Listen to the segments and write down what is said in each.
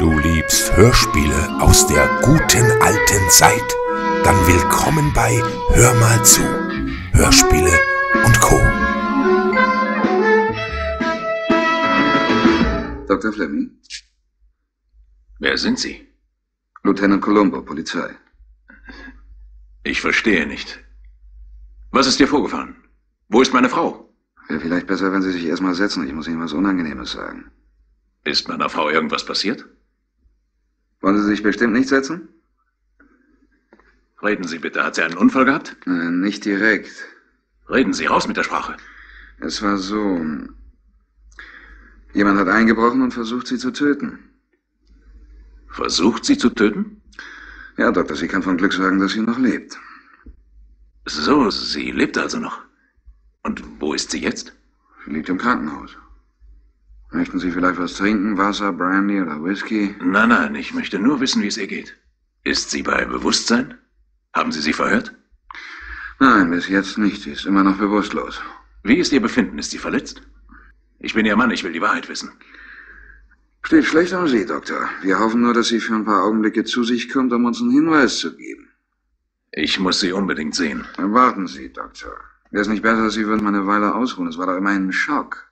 Du liebst Hörspiele aus der guten alten Zeit? Dann willkommen bei Hör mal zu. Hörspiele und Co. Dr. Fleming? Wer sind Sie? Lieutenant Colombo, Polizei. Ich verstehe nicht. Was ist dir vorgefallen? Wo ist meine Frau? Wäre vielleicht besser, wenn Sie sich erstmal setzen. Ich muss Ihnen was Unangenehmes sagen. Ist meiner Frau irgendwas passiert? Wollen Sie sich bestimmt nicht setzen? Reden Sie bitte. Hat sie einen Unfall gehabt? Äh, nicht direkt. Reden Sie raus mit der Sprache. Es war so. Jemand hat eingebrochen und versucht, sie zu töten. Versucht sie zu töten? Ja, Doktor, Sie kann von Glück sagen, dass sie noch lebt. So, sie lebt also noch. Und wo ist sie jetzt? Sie liegt im Krankenhaus. Möchten Sie vielleicht was trinken? Wasser, Brandy oder Whisky? Nein, nein, ich möchte nur wissen, wie es ihr geht. Ist sie bei Bewusstsein? Haben Sie sie verhört? Nein, bis jetzt nicht. Sie ist immer noch bewusstlos. Wie ist ihr Befinden? Ist sie verletzt? Ich bin Ihr Mann, ich will die Wahrheit wissen. Steht schlecht um Sie, Doktor. Wir hoffen nur, dass sie für ein paar Augenblicke zu sich kommt, um uns einen Hinweis zu geben. Ich muss sie unbedingt sehen. Warten Sie, Doktor. Wäre es nicht besser, Sie würden mal eine Weile ausruhen? Es war doch immerhin ein Schock.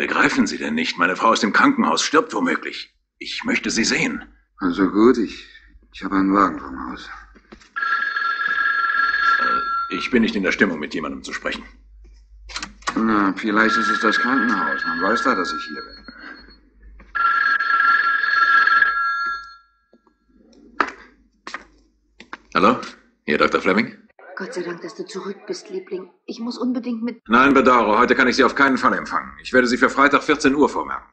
Begreifen Sie denn nicht? Meine Frau ist im Krankenhaus, stirbt womöglich. Ich möchte sie sehen. Also gut, ich, ich habe einen Wagen vom Haus. Ich bin nicht in der Stimmung, mit jemandem zu sprechen. Na, vielleicht ist es das Krankenhaus. Man weiß da, dass ich hier bin. Hallo? Hier, Dr. Fleming? Gott sei Dank, dass du zurück bist, Liebling. Ich muss unbedingt mit. Nein, bedauere, heute kann ich Sie auf keinen Fall empfangen. Ich werde Sie für Freitag 14 Uhr vormerken.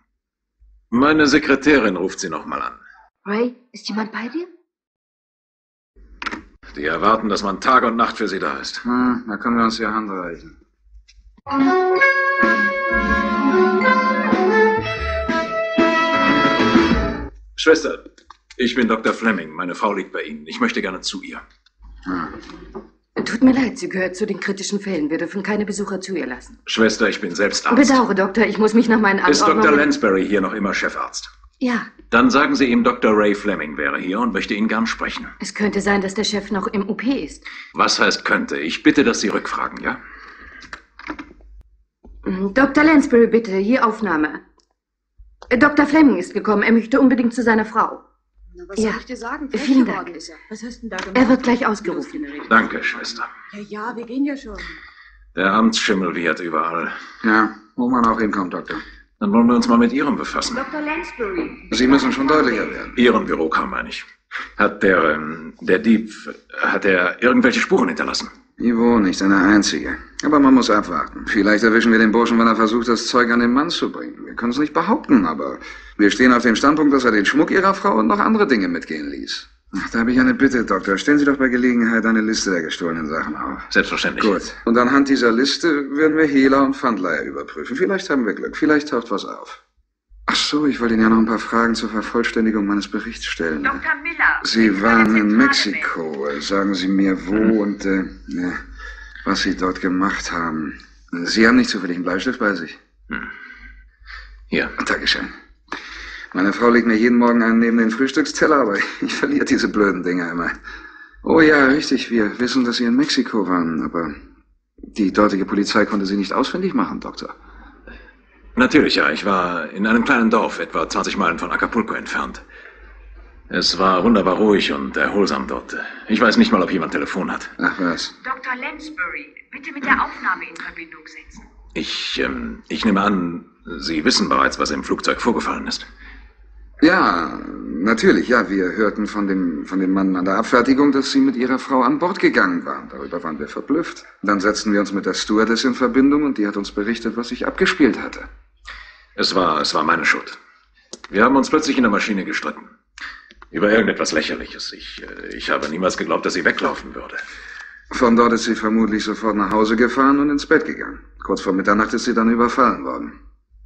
Meine Sekretärin ruft Sie nochmal an. Ray, ist jemand bei dir? Die erwarten, dass man Tag und Nacht für Sie da ist. Hm, da können wir uns die Hand reichen. Schwester, ich bin Dr. Fleming. Meine Frau liegt bei Ihnen. Ich möchte gerne zu ihr. Tut mir leid, sie gehört zu den kritischen Fällen. Wir dürfen keine Besucher zu ihr lassen. Schwester, ich bin selbst Arzt. Bedauere, Doktor, ich muss mich nach meinen Ist Dr. Anordnungen... Lansbury hier noch immer Chefarzt? Ja, Dann sagen Sie ihm, Dr. Ray Fleming wäre hier und möchte ihn gern sprechen. es könnte sein, dass der Chef noch im OP ist. Was heißt könnte? Ich bitte, dass Sie rückfragen, ja? Mm, Dr. Lansbury, bitte, hier Aufnahme. Äh, Dr. Fleming ist gekommen. Er möchte unbedingt zu seiner Frau. Was Ja. soll ich dir sagen? Vielen Vielen Dank. geworden ist er. Was hast du denn da gemacht? Er wird gleich ausgerufen. Danke, Schwester. Ja, ja, wir gehen ja schon. Der Amtsschimmel wiehert überall. Ja, wo man auch hinkommt, Doktor. Dann wollen wir uns mal mit Ihrem befassen. Dr. Lansbury. Sie müssen schon deutlicher werden. Ihren Bürokram, meine ich. Hat der, ähm, der Dieb, hat er irgendwelche Spuren hinterlassen? Ivo, nicht eine einzige. Aber man muss abwarten. Vielleicht erwischen wir den Burschen, wenn er versucht, das Zeug an den Mann zu bringen. Wir können es nicht behaupten, aber wir stehen auf dem Standpunkt, dass er den Schmuck Ihrer Frau und noch andere Dinge mitgehen ließ. Ach, da habe ich eine Bitte, Doktor. Stellen Sie doch bei Gelegenheit eine Liste der gestohlenen Sachen auf. Selbstverständlich. Gut. Und anhand dieser Liste werden wir Hehler und Pfandleiher überprüfen. Vielleicht haben wir Glück. Vielleicht taucht was auf. Ach so, ich wollte Ihnen ja noch ein paar Fragen zur Vervollständigung meines Berichts stellen. Dr. Miller. Sie waren in Mexiko. Sagen Sie mir, wo und äh, ja, was Sie dort gemacht haben. Sie haben nicht zufällig einen Bleistift bei sich. Hier. Dankeschön. Meine Frau legt mir jeden Morgen einen neben den Frühstücksteller, aber ich verliere diese blöden Dinger immer. Oh ja, richtig. Wir wissen, dass Sie in Mexiko waren, aber die dortige Polizei konnte Sie nicht ausfindig machen, Doktor. Natürlich, ja. Ich war in einem kleinen Dorf, etwa 20 Meilen von Acapulco entfernt. Es war wunderbar ruhig und erholsam dort. Ich weiß nicht mal, ob jemand Telefon hat. Ach was. Dr. Lansbury, bitte mit der Aufnahme in Verbindung setzen. Ich, ähm, ich nehme an, Sie wissen bereits, was im Flugzeug vorgefallen ist. Ja, natürlich, ja. Wir hörten von dem, von dem Mann an der Abfertigung, dass Sie mit Ihrer Frau an Bord gegangen waren. Darüber waren wir verblüfft. Dann setzten wir uns mit der Stewardess in Verbindung und die hat uns berichtet, was sich abgespielt hatte. Es war, es war meine Schuld. Wir haben uns plötzlich in der Maschine gestritten. Über irgendetwas Lächerliches. Ich, äh, ich habe niemals geglaubt, dass sie weglaufen würde. Von dort ist sie vermutlich sofort nach Hause gefahren und ins Bett gegangen. Kurz vor Mitternacht ist sie dann überfallen worden.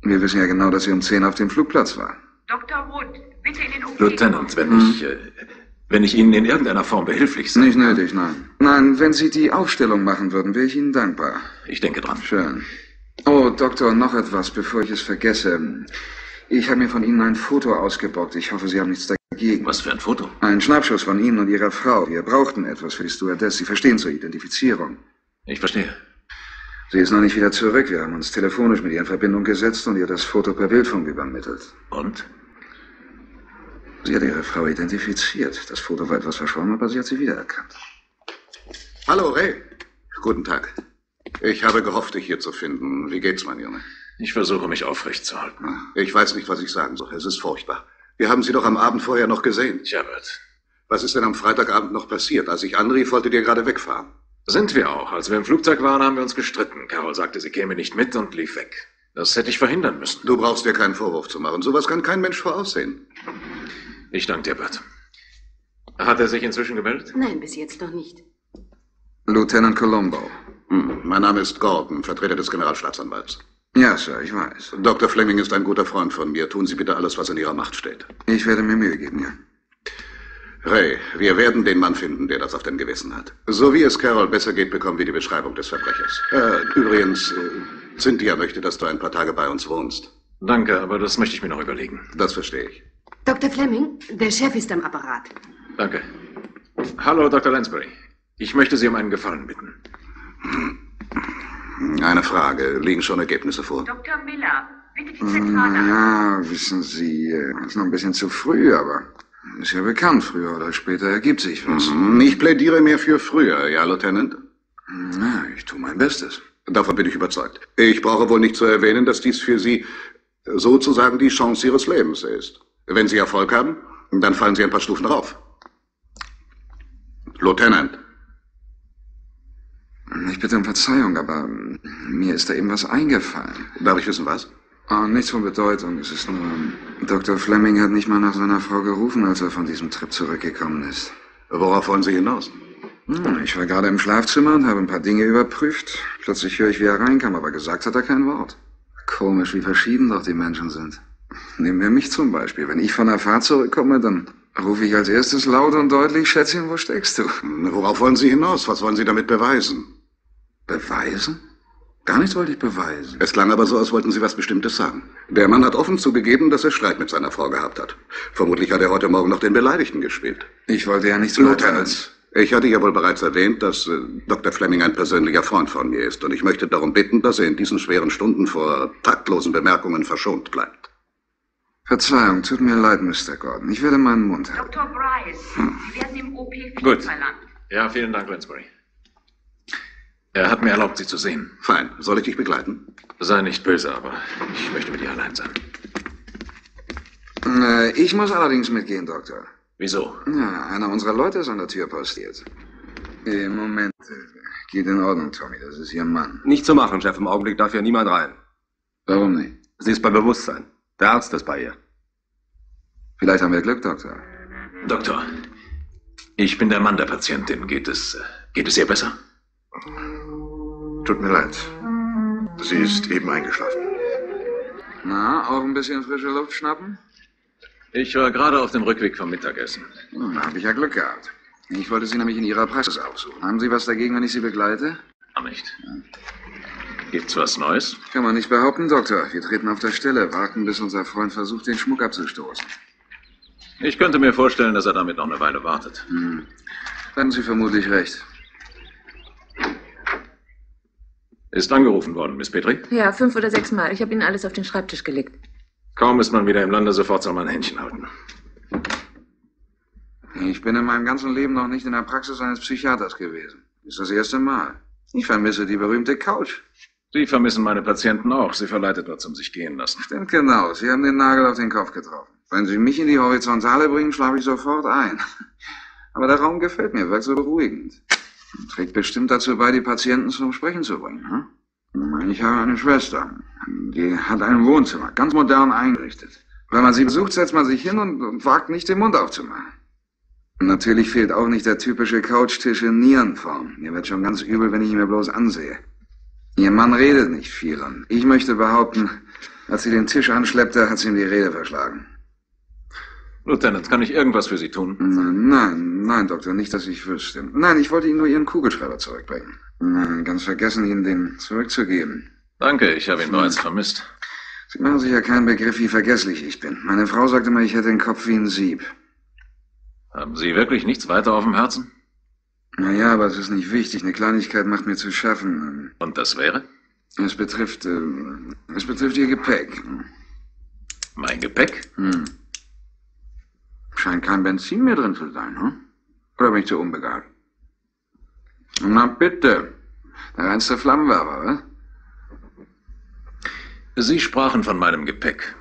Wir wissen ja genau, dass sie um 10 auf dem Flugplatz war. Dr. Wood, bitte in den OP. Lieutenant, wenn ich, äh, wenn ich Ihnen in irgendeiner Form behilflich sein Nicht nötig, nein. Nein, wenn Sie die Aufstellung machen würden, wäre ich Ihnen dankbar. Ich denke dran. Schön. Oh, Doktor, noch etwas, bevor ich es vergesse. Ich habe mir von Ihnen ein Foto ausgebockt. Ich hoffe, Sie haben nichts dagegen. Was für ein Foto? Ein Schnappschuss von Ihnen und Ihrer Frau. Wir brauchten etwas für die Stewardess. Sie verstehen zur Identifizierung. Ich verstehe. Sie ist noch nicht wieder zurück. Wir haben uns telefonisch mit ihr in Verbindung gesetzt und ihr das Foto per Bildfunk übermittelt. Und? Sie hat ihre Frau identifiziert. Das Foto war etwas verschwommen, aber sie hat sie wiedererkannt. Hallo, Ray. Guten Tag. Ich habe gehofft, dich hier zu finden. Wie geht's, mein Junge? Ich versuche mich aufrecht zu halten. Ich weiß nicht, was ich sagen soll. Es ist furchtbar. Wir haben Sie doch am Abend vorher noch gesehen. Tja, Bert. Was ist denn am Freitagabend noch passiert? Als ich anrief, wolltet ihr gerade wegfahren. Sind wir auch. Als wir im Flugzeug waren, haben wir uns gestritten. Carol sagte, sie käme nicht mit und lief weg. Das hätte ich verhindern müssen. Du brauchst dir keinen Vorwurf zu machen. Sowas kann kein Mensch voraussehen. Ich danke dir, Bert. Hat er sich inzwischen gemeldet? Nein, bis jetzt noch nicht. Lieutenant Colombo. Hm. Mein Name ist Gordon, Vertreter des Generalstaatsanwalts. Ja, Sir, ich weiß. Dr. Fleming ist ein guter Freund von mir. Tun Sie bitte alles, was in Ihrer Macht steht. Ich werde mir Mühe geben, ja. Ray, wir werden den Mann finden, der das auf dem Gewissen hat. So wie es Carol besser geht, bekommen wir die Beschreibung des Verbrechers. Äh, übrigens, äh, Cynthia möchte, dass du ein paar Tage bei uns wohnst. Danke, aber das möchte ich mir noch überlegen. Das verstehe ich. Dr. Fleming, der Chef ist am Apparat. Danke. Hallo, Dr. Lansbury. Ich möchte Sie um einen Gefallen bitten. Eine Frage. Liegen schon Ergebnisse vor? Dr. Miller, bitte die Zentrale an. Ja, wissen Sie, äh, ist noch ein bisschen zu früh, aber ist ja bekannt, früher oder später ergibt sich was. Hm, Ich plädiere mehr für früher, ja, Lieutenant? Na, ich tue mein Bestes. Davon bin ich überzeugt. Ich brauche wohl nicht zu erwähnen, dass dies für Sie sozusagen die Chance Ihres Lebens ist. Wenn Sie Erfolg haben, dann fallen Sie ein paar Stufen rauf. Lieutenant. Ich bitte um Verzeihung, aber mir ist da eben was eingefallen. Darf ich wissen, was? Oh, nichts von Bedeutung. Es ist nur, Dr. Fleming hat nicht mal nach seiner Frau gerufen, als er von diesem Trip zurückgekommen ist. Worauf wollen Sie hinaus? Hm, ich war gerade im Schlafzimmer und habe ein paar Dinge überprüft. Plötzlich höre ich, wie er reinkam, aber gesagt hat er kein Wort. Komisch, wie verschieden doch die Menschen sind. Nehmen wir mich zum Beispiel. Wenn ich von der Fahrt zurückkomme, dann rufe ich als erstes laut und deutlich, Schätzchen, wo steckst du? Worauf wollen Sie hinaus? Was wollen Sie damit beweisen? Beweisen? Gar nichts wollte ich beweisen. Es klang aber so, als wollten Sie was Bestimmtes sagen. Der Mann hat offen zugegeben, dass er Streit mit seiner Frau gehabt hat. Vermutlich hat er heute Morgen noch den Beleidigten gespielt. Ich wollte ja nichts. Lieutenant, ich hatte ja wohl bereits erwähnt, dass äh, Dr. Fleming ein persönlicher Freund von mir ist. Und ich möchte darum bitten, dass er in diesen schweren Stunden vor taktlosen Bemerkungen verschont bleibt. Verzeihung, tut mir leid, Mr. Gordon. Ich werde meinen Mund halten. Dr. Bryce, Sie werden im OP viel Gut. verlangt. Ja, vielen Dank, Lansbury. Er hat mir erlaubt, Sie zu sehen. Fein. Soll ich dich begleiten? Sei nicht böse, aber ich möchte mit ihr allein sein. Äh, ich muss allerdings mitgehen, Doktor. Wieso? Ja, einer unserer Leute ist an der Tür postiert. Äh, Moment. Geht in Ordnung, Tommy. Das ist Ihr Mann. Nicht zu machen, Chef. Im Augenblick darf hier niemand rein. Warum nicht? Sie ist bei Bewusstsein. Der Arzt ist bei ihr. Vielleicht haben wir Glück, Doktor. Doktor, ich bin der Mann der Patientin. Geht es, äh, geht es ihr besser? Tut mir leid. Sie ist eben eingeschlafen. Na, auch ein bisschen frische Luft schnappen? Ich war gerade auf dem Rückweg vom Mittagessen. Hm, da habe ich ja Glück gehabt. Ich wollte Sie nämlich in Ihrer Praxis aufsuchen. Haben Sie was dagegen, wenn ich Sie begleite? Auch nicht. Gibt's was Neues? Kann man nicht behaupten, Doktor. Wir treten auf der Stelle, warten, bis unser Freund versucht, den Schmuck abzustoßen. Ich könnte mir vorstellen, dass er damit noch eine Weile wartet. Hm. Dann haben Sie vermutlich recht. Ist angerufen worden, Miss Petri? Ja, fünf oder sechs Mal. Ich habe Ihnen alles auf den Schreibtisch gelegt. Kaum ist man wieder im Lande, sofort soll man ein Händchen halten. Ich bin in meinem ganzen Leben noch nicht in der Praxis eines Psychiaters gewesen. Ist das erste Mal. Ich vermisse die berühmte Couch. Sie vermissen meine Patienten auch. Sie verleitet nur zum sich gehen lassen. Stimmt genau. Sie haben den Nagel auf den Kopf getroffen. Wenn Sie mich in die Horizontale bringen, schlafe ich sofort ein. Aber der Raum gefällt mir, wirkt so beruhigend. Trägt bestimmt dazu bei, die Patienten zum Sprechen zu bringen. Hm? Ich habe eine Schwester. Die hat ein Wohnzimmer, ganz modern eingerichtet. Wenn man sie besucht, setzt man sich hin und, und wagt nicht, den Mund aufzumachen. Natürlich fehlt auch nicht der typische Couchtisch in Nierenform. Mir wird schon ganz übel, wenn ich ihn mir bloß ansehe. Ihr Mann redet nicht viel und ich möchte behaupten, als sie den Tisch anschleppte, hat sie ihm die Rede verschlagen. Lieutenant, kann ich irgendwas für Sie tun? Nein, nein, nein, Doktor, nicht, dass ich wüsste. Nein, ich wollte Ihnen nur Ihren Kugelschreiber zurückbringen. Nein, ganz vergessen, Ihnen den zurückzugeben. Danke, ich habe ihn bereits vermisst. Sie machen sich ja keinen Begriff, wie vergesslich ich bin. Meine Frau sagte mal, ich hätte den Kopf wie ein Sieb. Haben Sie wirklich nichts weiter auf dem Herzen? Naja, aber es ist nicht wichtig. Eine Kleinigkeit macht mir zu schaffen. Und das wäre? Es betrifft, äh, es betrifft Ihr Gepäck. Mein Gepäck? Hm. Scheint kein Benzin mehr drin zu sein, hm? Oder bin ich zu unbegabt? Na bitte. Der reinste Flammenwerfer, was? Sie sprachen von meinem Gepäck.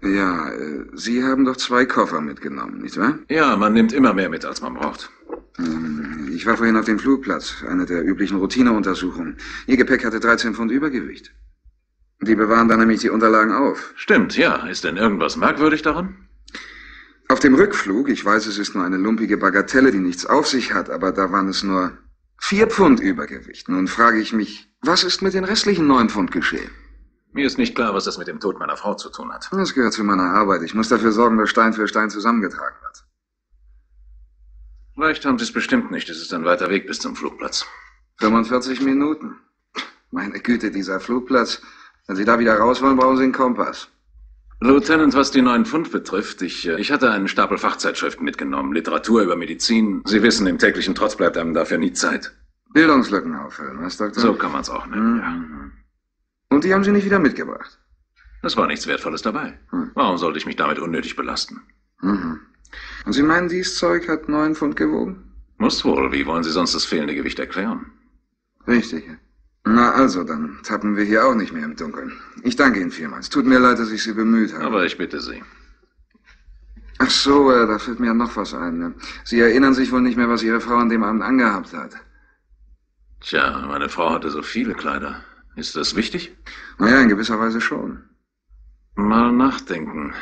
Ja, äh, Sie haben doch zwei Koffer mitgenommen, nicht wahr? Ja, man nimmt immer mehr mit, als man braucht. Ähm, Ich war vorhin auf dem Flugplatz, eine der üblichen Routineuntersuchungen. Ihr Gepäck hatte 13 Pfund Übergewicht. Die bewahren dann nämlich die Unterlagen auf. Stimmt, ja. Ist denn irgendwas merkwürdig daran? Auf dem Rückflug, ich weiß, es ist nur eine lumpige Bagatelle, die nichts auf sich hat, aber da waren es nur vier Pfund Übergewicht. Nun frage ich mich, was ist mit den restlichen neun Pfund geschehen? Mir ist nicht klar, was das mit dem Tod meiner Frau zu tun hat. Das gehört zu meiner Arbeit. Ich muss dafür sorgen, dass Stein für Stein zusammengetragen wird. Leicht haben Sie es bestimmt nicht. Es ist ein weiter Weg bis zum Flugplatz. 45 Minuten. Meine Güte, dieser Flugplatz. Wenn Sie da wieder raus wollen, brauchen Sie einen Kompass. Lieutenant, was die neuen Pfund betrifft, ich, äh, ich hatte einen Stapel Fachzeitschriften mitgenommen, Literatur über Medizin. Sie wissen, im täglichen Trotz bleibt einem dafür nie Zeit. Bildungslücken auffüllen, was, Doktor? So kann man es auch nennen, ja. Mhm. Und die haben Sie nicht wieder mitgebracht? Es war nichts Wertvolles dabei. Hm. Warum sollte ich mich damit unnötig belasten? Mhm. Und Sie meinen, dieses Zeug hat neun Pfund gewogen? Muss wohl. Wie wollen Sie sonst das fehlende Gewicht erklären? Richtig. Na also, dann tappen wir hier auch nicht mehr im Dunkeln. Ich danke Ihnen vielmals. Tut mir leid, dass ich Sie bemüht habe. Aber ich bitte Sie. Ach so, äh, da fällt mir ja noch was ein. ne? Sie erinnern sich wohl nicht mehr, was Ihre Frau an dem Abend angehabt hat. Tja, meine Frau hatte so viele Kleider. Ist das wichtig? Naja, in gewisser Weise schon. Mal nachdenken.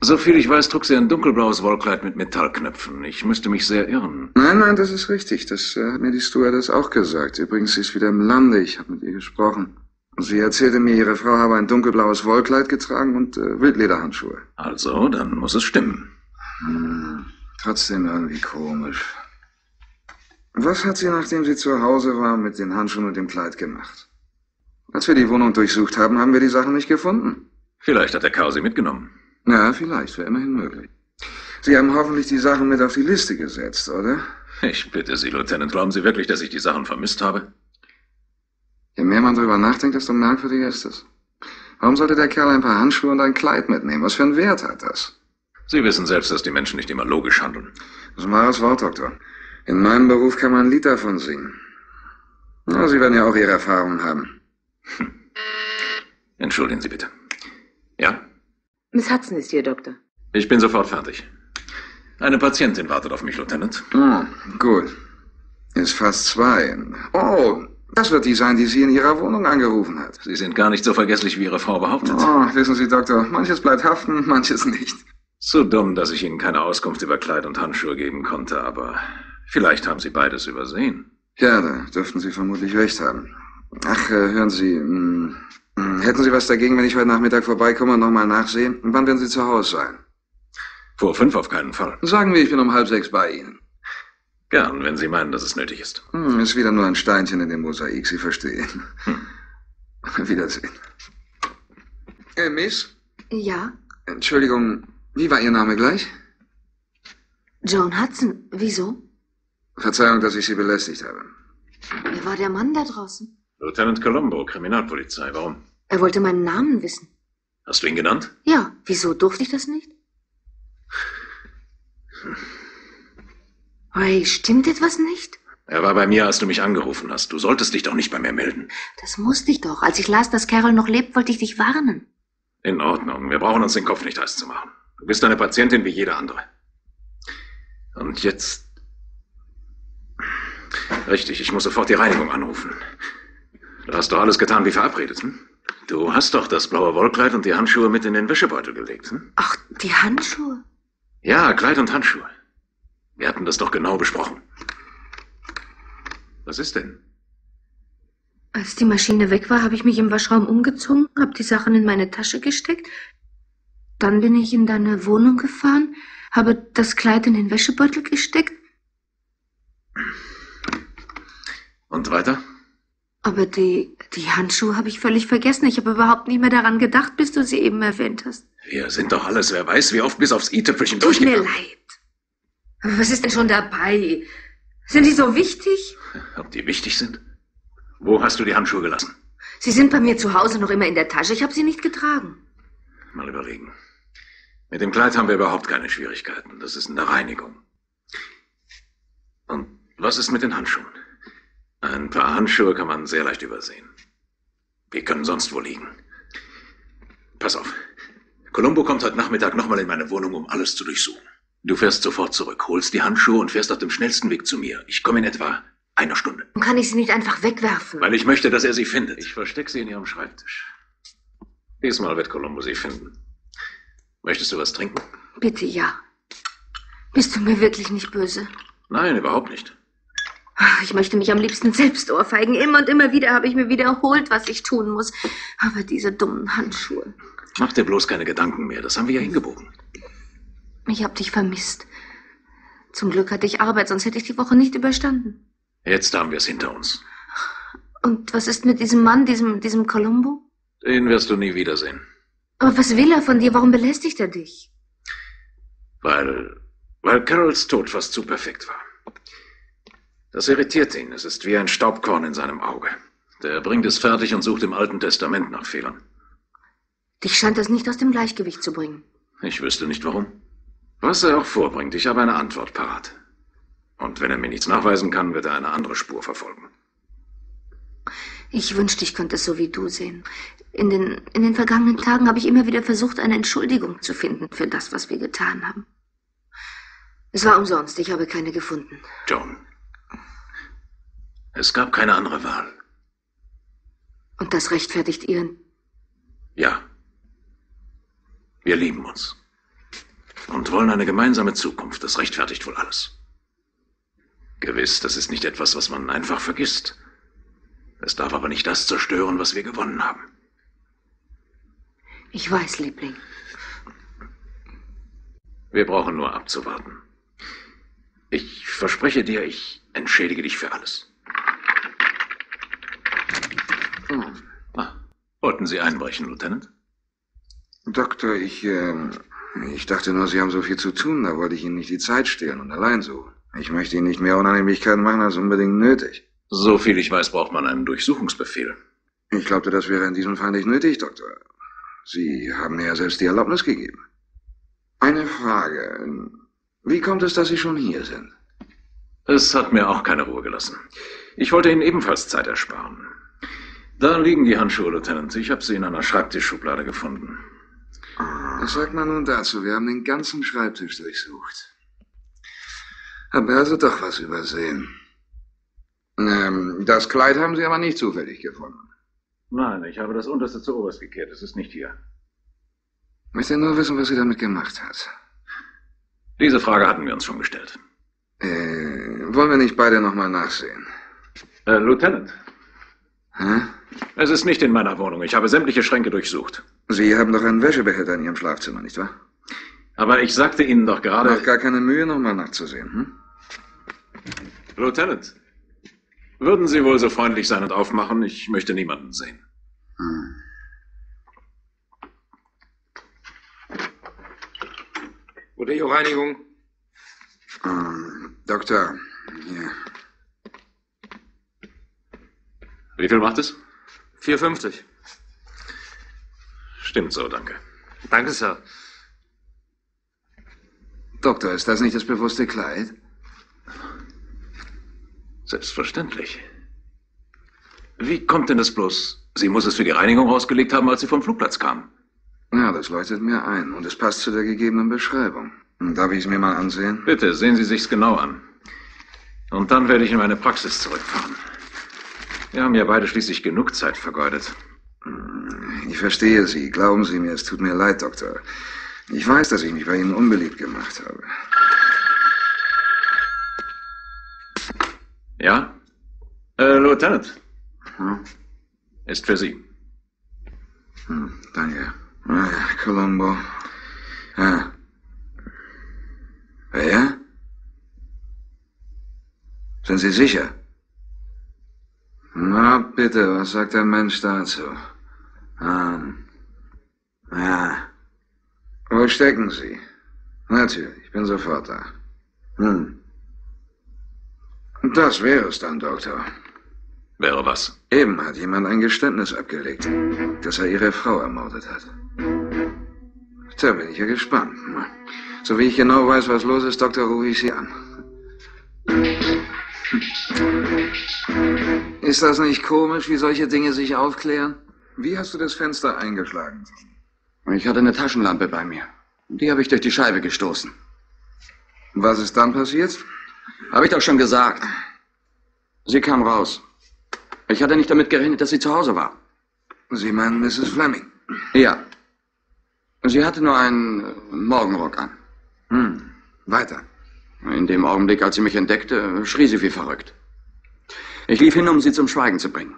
So viel ich weiß, trug sie ein dunkelblaues Wollkleid mit Metallknöpfen. Ich müsste mich sehr irren. Nein, nein, das ist richtig. Das äh, hat mir die Stewardess auch gesagt. Übrigens, sie ist wieder im Lande. Ich habe mit ihr gesprochen. Und sie erzählte mir, ihre Frau habe ein dunkelblaues Wollkleid getragen und äh, Wildlederhandschuhe. Also, dann muss es stimmen. Hm, trotzdem irgendwie komisch. Was hat sie, nachdem sie zu Hause war, mit den Handschuhen und dem Kleid gemacht? Als wir die Wohnung durchsucht haben, haben wir die Sachen nicht gefunden. Vielleicht hat der Kerl sie mitgenommen. Ja, vielleicht, wäre immerhin möglich. Sie haben hoffentlich die Sachen mit auf die Liste gesetzt, oder? Ich bitte Sie, Lieutenant, glauben Sie wirklich, dass ich die Sachen vermisst habe? Je mehr man drüber nachdenkt, desto merkwürdiger ist es. Warum sollte der Kerl ein paar Handschuhe und ein Kleid mitnehmen? Was für einen Wert hat das? Sie wissen selbst, dass die Menschen nicht immer logisch handeln. Das ist ein wahres Wort, Doktor. In meinem Beruf kann man ein Lied davon singen. Na, Sie werden ja auch Ihre Erfahrungen haben. Entschuldigen Sie bitte. Ja? Miss Hudson ist hier, Doktor. Ich bin sofort fertig. Eine Patientin wartet auf mich, Lieutenant. Oh, gut. Ist fast zwei. Oh, das wird die sein, die Sie in Ihrer Wohnung angerufen hat. Sie sind gar nicht so vergesslich, wie Ihre Frau behauptet. Oh, wissen Sie, Doktor, manches bleibt haften, manches nicht. So dumm, dass ich Ihnen keine Auskunft über Kleid und Handschuhe geben konnte, aber vielleicht haben Sie beides übersehen. Ja, da dürften Sie vermutlich recht haben. Ach, äh, hören Sie, mh, hätten Sie was dagegen, wenn ich heute Nachmittag vorbeikomme und nochmal nachsehe? Und wann werden Sie zu Hause sein? Vor fünf auf keinen Fall. Sagen wir, ich bin um halb sechs bei Ihnen. Gern, wenn Sie meinen, dass es nötig ist. Hm, ist wieder nur ein Steinchen in dem Mosaik, Sie verstehen. Wiedersehen. Äh, Miss? Ja? Entschuldigung, wie war Ihr Name gleich? Joan Hudson. Wieso? Verzeihung, dass ich Sie belästigt habe. Wer war der Mann da draußen? Lieutenant Colombo, Kriminalpolizei. Warum? Er wollte meinen Namen wissen. Hast du ihn genannt? Ja, wieso durfte ich das nicht? Ray, stimmt etwas nicht? Er war bei mir, als du mich angerufen hast. Du solltest dich doch nicht bei mir melden. Das musste ich doch. Als ich las, dass Carol noch lebt, wollte ich dich warnen. In Ordnung. Wir brauchen uns den Kopf nicht heiß zu machen. Du bist eine Patientin wie jede andere. Und jetzt. Richtig, ich muss sofort die Reinigung anrufen. Du hast doch alles getan wie verabredet, hm? Du hast doch das blaue Wollkleid und die Handschuhe mit in den Wäschebeutel gelegt, hm? Ach, die Handschuhe? Ja, Kleid und Handschuhe. Wir hatten das doch genau besprochen. Was ist denn? Als die Maschine weg war, habe ich mich im Waschraum umgezogen, habe die Sachen in meine Tasche gesteckt. Dann bin ich in deine Wohnung gefahren, habe das Kleid in den Wäschebeutel gesteckt. Und weiter? Aber die, die Handschuhe habe ich völlig vergessen. Ich habe überhaupt nicht mehr daran gedacht, bis du sie eben erwähnt hast. Wir sind doch alles, wer weiß, wie oft bis aufs i-Tüpfelchen Tut mir durchgegangen. leid. Aber was ist denn schon dabei? Sind die so wichtig? Ob die wichtig sind? Wo hast du die Handschuhe gelassen? Sie sind bei mir zu Hause noch immer in der Tasche. Ich habe sie nicht getragen. Mal überlegen. Mit dem Kleid haben wir überhaupt keine Schwierigkeiten. Das ist in der Reinigung. Und was ist mit den Handschuhen? Ein paar Handschuhe kann man sehr leicht übersehen. Wir können sonst wo liegen. Pass auf. Columbo kommt heute Nachmittag nochmal in meine Wohnung, um alles zu durchsuchen. Du fährst sofort zurück, holst die Handschuhe und fährst auf dem schnellsten Weg zu mir. Ich komme in etwa einer Stunde. Dann kann ich sie nicht einfach wegwerfen. Weil ich möchte, dass er sie findet. Ich verstecke sie in ihrem Schreibtisch. Diesmal wird Columbo sie finden. Möchtest du was trinken? Bitte ja. Bist du mir wirklich nicht böse? Nein, überhaupt nicht. Ich möchte mich am liebsten selbst ohrfeigen. Immer und immer wieder habe ich mir wiederholt, was ich tun muss. Aber diese dummen Handschuhe. Mach dir bloß keine Gedanken mehr. Das haben wir ja hingebogen. Ich habe dich vermisst. Zum Glück hatte ich Arbeit, sonst hätte ich die Woche nicht überstanden. Jetzt haben wir es hinter uns. Und was ist mit diesem Mann, diesem, diesem Columbo? Den wirst du nie wiedersehen. Aber was will er von dir? Warum belästigt er dich? Weil, weil Carols Tod fast zu perfekt war. Das irritiert ihn. Es ist wie ein Staubkorn in seinem Auge. Der bringt es fertig und sucht im Alten Testament nach Fehlern. Dich scheint das nicht aus dem Gleichgewicht zu bringen. Ich wüsste nicht warum. Was er auch vorbringt, ich habe eine Antwort parat. Und wenn er mir nichts nachweisen kann, wird er eine andere Spur verfolgen. Ich wünschte, ich könnte es so wie du sehen. In den, in den vergangenen Tagen habe ich immer wieder versucht, eine Entschuldigung zu finden für das, was wir getan haben. Es war umsonst, ich habe keine gefunden. Joan. Es gab keine andere Wahl. Und das rechtfertigt ihren. Ja. Wir lieben uns. Und wollen eine gemeinsame Zukunft. Das rechtfertigt wohl alles. Gewiss, das ist nicht etwas, was man einfach vergisst. Es darf aber nicht das zerstören, was wir gewonnen haben. Ich weiß, Liebling. Wir brauchen nur abzuwarten. Ich verspreche dir, ich entschädige dich für alles. Ah, wollten Sie einbrechen, Lieutenant? Doktor, ich, ähm, ich dachte nur, Sie haben so viel zu tun, da wollte ich Ihnen nicht die Zeit stehlen und allein so. Ich möchte Ihnen nicht mehr Unannehmlichkeiten machen als unbedingt nötig. So viel ich weiß, braucht man einen Durchsuchungsbefehl. Ich glaubte, das wäre in diesem Fall nicht nötig, Doktor. Sie haben mir ja selbst die Erlaubnis gegeben. Eine Frage. Wie kommt es, dass Sie schon hier sind? Es hat mir auch keine Ruhe gelassen. Ich wollte Ihnen ebenfalls Zeit ersparen. Da liegen die Handschuhe, Lieutenant. Ich habe sie in einer Schreibtischschublade gefunden. Was sagt man nun dazu? Wir haben den ganzen Schreibtisch durchsucht. Hab also doch was übersehen. Ähm, das Kleid haben Sie aber nicht zufällig gefunden. Nein, ich habe das unterste zu oberst gekehrt. Es ist nicht hier. Ich möchte nur wissen, was sie damit gemacht hat. Diese Frage hatten wir uns schon gestellt. Äh, wollen wir nicht beide nochmal nachsehen? Äh, Lieutenant, Hä? Es ist nicht in meiner Wohnung. Ich habe sämtliche Schränke durchsucht. Sie haben doch einen Wäschebehälter in Ihrem Schlafzimmer, nicht wahr? Aber ich sagte Ihnen doch gerade... Macht gar keine Mühe, nochmal nachzusehen, hm? Lieutenant, würden Sie wohl so freundlich sein und aufmachen? Ich möchte niemanden sehen. hm. Rodeo-Reinigung. Ähm, Doktor, hier. Wie viel macht es? 4,50. Stimmt so, danke. Danke, Sir. Doktor, ist das nicht das bewusste Kleid? Selbstverständlich. Wie kommt denn das bloß? Sie muss es für die Reinigung rausgelegt haben, als sie vom Flugplatz kam. Ja, das leuchtet mir ein und es passt zu der gegebenen Beschreibung. Darf ich es mir mal ansehen? Bitte, sehen Sie sich's genau an. Und dann werde ich in meine Praxis zurückfahren. Wir haben ja beide schließlich genug Zeit vergeudet. Ich verstehe Sie. Glauben Sie mir, es tut mir leid, Doktor. Ich weiß, dass ich mich bei Ihnen unbeliebt gemacht habe. Ja? Äh, Lieutenant. Hm? Ist für Sie. Hm, danke. Ah, Colombo. Ah. Wer? Sind Sie sicher? Na, bitte. was sagt der Mensch dazu? Ähm, ja. Wo stecken Sie? Natürlich, ich bin sofort da. Hm. Das wäre es dann, Doktor. Wäre was? Eben hat jemand ein Geständnis abgelegt, dass er Ihre Frau ermordet hat. Da bin ich ja gespannt. So wie ich genau weiß, was los ist, Doktor, rufe ich Sie an. Ist das nicht komisch, wie solche Dinge sich aufklären? Wie hast du das Fenster eingeschlagen? Ich hatte eine Taschenlampe bei mir. Die habe ich durch die Scheibe gestoßen. Was ist dann passiert? Habe ich doch schon gesagt. Sie kam raus. Ich hatte nicht damit gerechnet, dass sie zu Hause war. Sie meinen Mrs. Fleming? Ja. Sie hatte nur einen Morgenrock an. Hm. Weiter. In dem Augenblick, als sie mich entdeckte, schrie sie wie verrückt. Ich lief hin, um sie zum Schweigen zu bringen.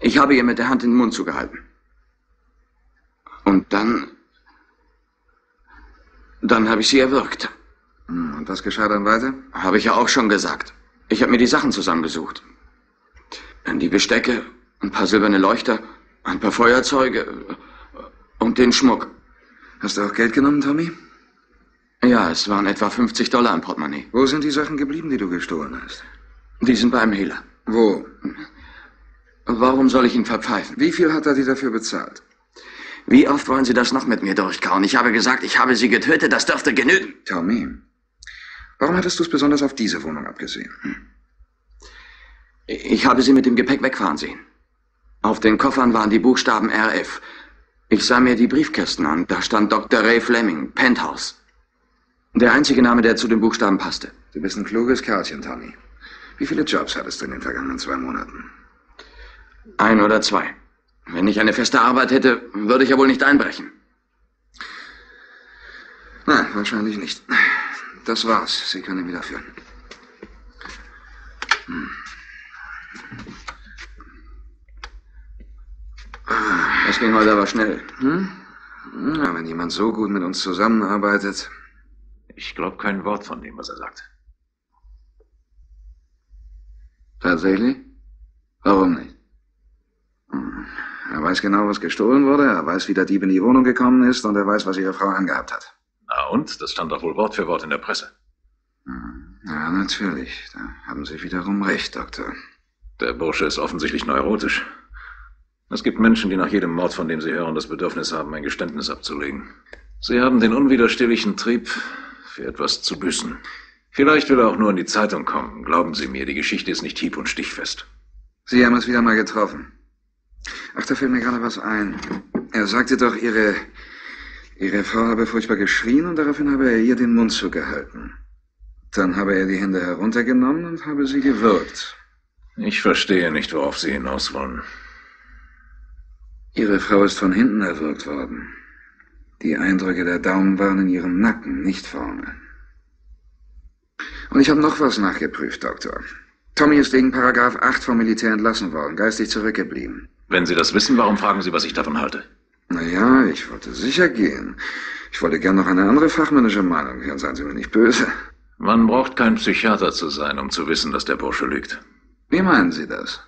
Ich habe ihr mit der Hand den Mund zugehalten. Und dann. Dann habe ich sie erwürgt. Hm, und was geschah dann weiter? Habe ich ja auch schon gesagt. Ich habe mir die Sachen zusammengesucht. Die Bestecke, ein paar silberne Leuchter, ein paar Feuerzeuge und den Schmuck. Hast du auch Geld genommen, Tommy? Ja, es waren etwa 50 Dollar im Portemonnaie. Wo sind die Sachen geblieben, die du gestohlen hast? Die sind beim Hehler. Wo? Warum soll ich ihn verpfeifen? Wie viel hat er dir dafür bezahlt? Wie oft wollen Sie das noch mit mir durchkauen? Ich habe gesagt, ich habe Sie getötet, das dürfte genügen. Tommy, warum hattest du es besonders auf diese Wohnung abgesehen? Ich habe Sie mit dem Gepäck wegfahren sehen. Auf den Koffern waren die Buchstaben RF. Ich sah mir die Briefkästen an. Da stand Dr. Ray Fleming, Penthouse. Der einzige Name, der zu den Buchstaben passte. Du bist ein kluges Kerlchen, Tommy. Wie viele Jobs hattest du in den vergangenen zwei Monaten? Ein oder zwei. Wenn ich eine feste Arbeit hätte, würde ich ja wohl nicht einbrechen. Nein, wahrscheinlich nicht. Das war's. Sie können ihn wieder führen. Hm. Das ging heute aber schnell. Hm? Ja, wenn jemand so gut mit uns zusammenarbeitet. Ich glaube kein Wort von dem, was er sagt. Tatsächlich? Warum nicht? Hm. Er weiß genau, was gestohlen wurde, er weiß, wie der Dieb in die Wohnung gekommen ist und er weiß, was ihre Frau angehabt hat. Na und? Das stand doch wohl Wort für Wort in der Presse. Hm. Ja, natürlich. Da haben Sie wiederum recht, Doktor. Der Bursche ist offensichtlich neurotisch. Es gibt Menschen, die nach jedem Mord, von dem sie hören, das Bedürfnis haben, ein Geständnis abzulegen. Sie haben den unwiderstehlichen Trieb, für etwas zu büßen. Vielleicht will er auch nur in die Zeitung kommen. Glauben Sie mir, die Geschichte ist nicht hieb- und stichfest. Sie haben es wieder mal getroffen. Ach, da fällt mir gerade was ein. Er sagte doch, Ihre, Ihre Frau habe furchtbar geschrien und daraufhin habe er ihr den Mund zugehalten. Dann habe er die Hände heruntergenommen und habe sie gewürgt. Ich verstehe nicht, worauf Sie hinaus wollen. Ihre Frau ist von hinten erwürgt worden. Die Eindrücke der Daumen waren in ihrem Nacken, nicht vorne. Und ich habe noch was nachgeprüft, Doktor. Tommy ist wegen Paragraph 8 vom Militär entlassen worden, geistig zurückgeblieben. Wenn Sie das wissen, warum fragen Sie, was ich davon halte? Naja, ich wollte sicher gehen. Ich wollte gern noch eine andere fachmännische Meinung hören, seien Sie mir nicht böse. Man braucht kein Psychiater zu sein, um zu wissen, dass der Bursche lügt. Wie meinen Sie das?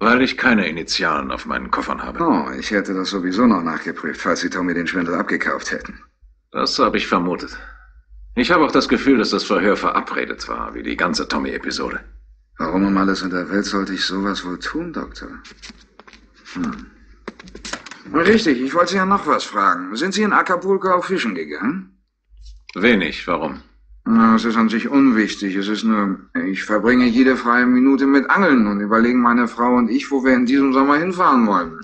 Weil ich keine Initialen auf meinen Koffern habe. Oh, ich hätte das sowieso noch nachgeprüft, falls Sie Tommy den Schwindel abgekauft hätten. Das habe ich vermutet. Ich habe auch das Gefühl, dass das Verhör verabredet war, wie die ganze Tommy-Episode. Warum um alles in der Welt sollte ich sowas wohl tun, Doktor? Hm. Richtig, ich wollte Sie ja noch was fragen. Sind Sie in Acapulco auf Fischen gegangen? Wenig, warum? Na, es ist an sich unwichtig. Es ist nur, ich verbringe jede freie Minute mit Angeln und überlegen meine Frau und ich, wo wir in diesem Sommer hinfahren wollen.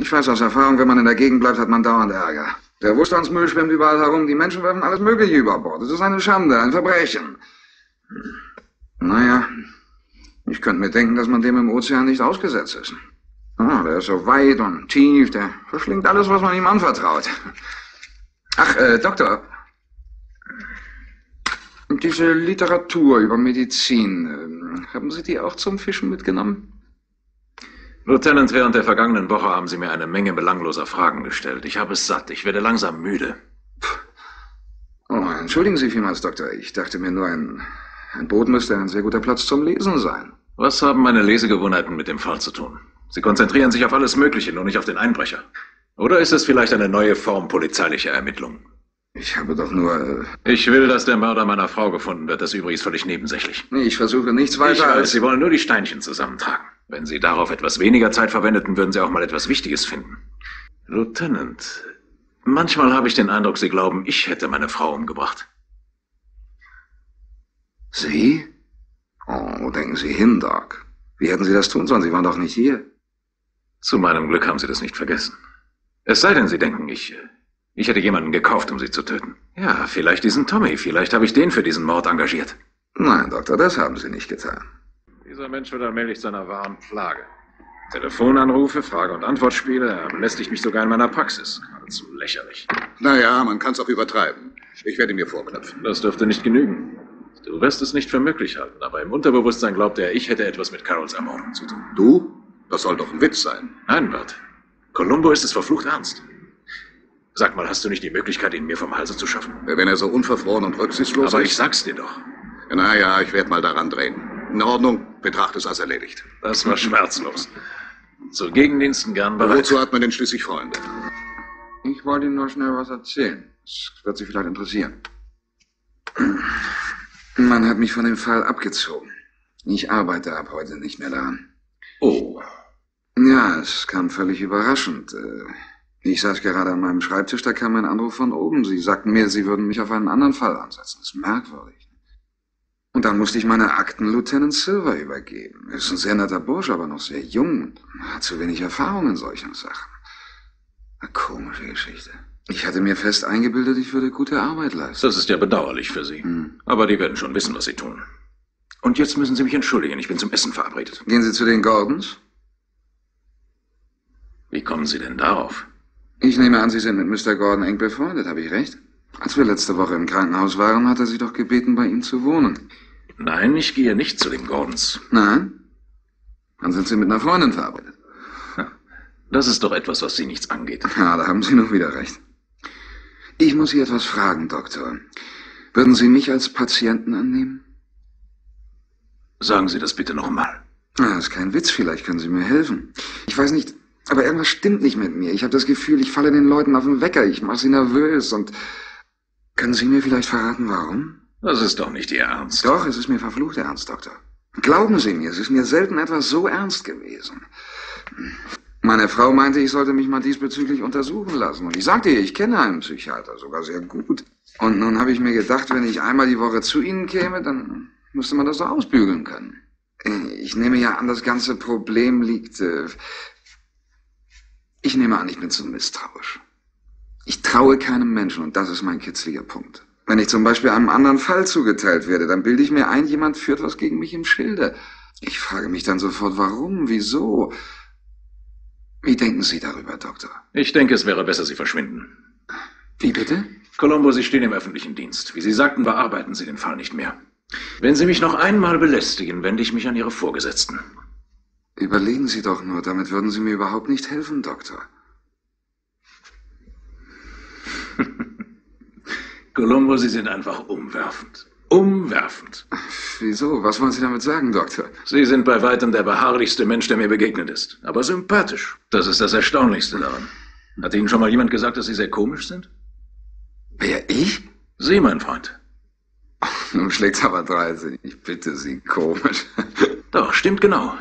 Ich weiß aus Erfahrung, wenn man in der Gegend bleibt, hat man dauernd Ärger. Der Wohlstandsmüll schwimmt überall herum, die Menschen werfen alles Mögliche über Bord. Es ist eine Schande, ein Verbrechen. Naja, ich könnte mir denken, dass man dem im Ozean nicht ausgesetzt ist. Ah, der ist so weit und tief, der verschlingt alles, was man ihm anvertraut. Ach, äh, Doktor. Diese Literatur über Medizin, äh, haben Sie die auch zum Fischen mitgenommen? Lieutenant, während der vergangenen Woche haben Sie mir eine Menge belangloser Fragen gestellt. Ich habe es satt. Ich werde langsam müde. Oh, entschuldigen Sie vielmals, Doktor. Ich dachte mir nur, ein, Ein Boot müsste ein sehr guter Platz zum Lesen sein. Was haben meine Lesegewohnheiten mit dem Fall zu tun? Sie konzentrieren sich auf alles Mögliche, nur nicht auf den Einbrecher. Oder ist es vielleicht eine neue Form polizeilicher Ermittlungen? Ich habe doch nur. Äh ich will, dass der Mörder meiner Frau gefunden wird. Das übrigens völlig nebensächlich. Ich versuche nichts weiter ich weiß, als. Sie wollen nur die Steinchen zusammentragen. Wenn Sie darauf etwas weniger Zeit verwendeten, würden Sie auch mal etwas Wichtiges finden. Lieutenant, manchmal habe ich den Eindruck, Sie glauben, ich hätte meine Frau umgebracht. Sie? Oh, wo denken Sie hin, Doc? Wie hätten Sie das tun sollen? Sie waren doch nicht hier. Zu meinem Glück haben Sie das nicht vergessen. Es sei denn, Sie denken, ich, ich hätte jemanden gekauft, um Sie zu töten. Ja, vielleicht diesen Tommy. Vielleicht habe ich den für diesen Mord engagiert. Nein, Doktor, das haben Sie nicht getan. Dieser Mensch wird allmählich zu einer wahren Plage. Telefonanrufe, Frage- und Antwortspiele, er belästigt mich sogar in meiner Praxis. Geradezu lächerlich. Naja, man kann es auch übertreiben. Ich werde mir vorknöpfen. Das dürfte nicht genügen. Du wirst es nicht für möglich halten, aber im Unterbewusstsein glaubt er, ich hätte etwas mit Carols Ermordung zu tun. Du? Das soll doch ein Witz sein. Nein, Bert. Columbo ist es verflucht ernst. Sag mal, hast du nicht die Möglichkeit, ihn mir vom Halse zu schaffen? Wenn er so unverfroren und rücksichtslos Aber ist. ich sag's dir doch. Naja, ich werde mal daran drehen. In Ordnung, betrachte es als erledigt. Das war schmerzlos. Zu Gegendiensten gern bereit. Wozu hat man denn schließlich Freunde? Ich wollte Ihnen nur schnell was erzählen. Das wird Sie vielleicht interessieren. Man hat mich von dem Fall abgezogen. Ich arbeite ab heute nicht mehr daran. Oh. Ja, es kam völlig überraschend. Ich saß gerade an meinem Schreibtisch, da kam ein Anruf von oben. Sie sagten mir, Sie würden mich auf einen anderen Fall ansetzen. Das ist merkwürdig. Und dann musste ich meine Akten Lieutenant Silver übergeben. Er ist ein sehr netter Bursch, aber noch sehr jung. und Hat zu wenig Erfahrung in solchen Sachen. Eine komische Geschichte. Ich hatte mir fest eingebildet, ich würde gute Arbeit leisten. Das ist ja bedauerlich für Sie. Aber die werden schon wissen, was Sie tun. Und jetzt müssen Sie mich entschuldigen, ich bin zum Essen verabredet. Gehen Sie zu den Gordons? Wie kommen Sie denn darauf? Ich nehme an, Sie sind mit Mr. Gordon eng befreundet, habe ich recht? Als wir letzte Woche im Krankenhaus waren, hat er Sie doch gebeten, bei ihm zu wohnen. Nein, ich gehe nicht zu den Gordons. Nein? Dann sind Sie mit einer Freundin verabredet. Das ist doch etwas, was Sie nichts angeht. Ja, da haben Sie noch wieder recht. Ich muss Sie etwas fragen, Doktor. Würden Sie mich als Patienten annehmen? Sagen Sie das bitte nochmal. Ah, das ist kein Witz, vielleicht können Sie mir helfen. Ich weiß nicht, aber irgendwas stimmt nicht mit mir. Ich habe das Gefühl, ich falle den Leuten auf den Wecker, ich mache sie nervös und... Können Sie mir vielleicht verraten, warum? Das ist doch nicht Ihr Ernst. Doch, es ist mir verflucht ernst, Doktor. Glauben Sie mir, es ist mir selten etwas so ernst gewesen. Meine Frau meinte, ich sollte mich mal diesbezüglich untersuchen lassen. Und ich sagte ihr, ich kenne einen Psychiater, sogar sehr gut. Und nun habe ich mir gedacht, wenn ich einmal die Woche zu Ihnen käme, dann müsste man das doch ausbügeln können. Ich nehme ja an, das ganze Problem liegt... Äh ich nehme an, ich bin zu misstrauisch. Ich traue keinem Menschen und das ist mein kitzliger Punkt. Wenn ich zum Beispiel einem anderen Fall zugeteilt werde, dann bilde ich mir ein, jemand führt was gegen mich im Schilde. Ich frage mich dann sofort, warum, wieso? Wie denken Sie darüber, Doktor? Ich denke, es wäre besser, Sie verschwinden. Wie bitte? Colombo, Sie stehen im öffentlichen Dienst. Wie Sie sagten, bearbeiten Sie den Fall nicht mehr. Wenn Sie mich noch einmal belästigen, wende ich mich an Ihre Vorgesetzten. Überlegen Sie doch nur, damit würden Sie mir überhaupt nicht helfen, Doktor. Colombo, Sie sind einfach umwerfend. Umwerfend. Wieso? Was wollen Sie damit sagen, Doktor? Sie sind bei weitem der beharrlichste Mensch, der mir begegnet ist. Aber sympathisch. Das ist das Erstaunlichste daran. Hat Ihnen schon mal jemand gesagt, dass Sie sehr komisch sind? Wer, ich? Sie, mein Freund. Nun schlägt's aber 30. Ich bitte Sie, komisch. Doch, stimmt genau.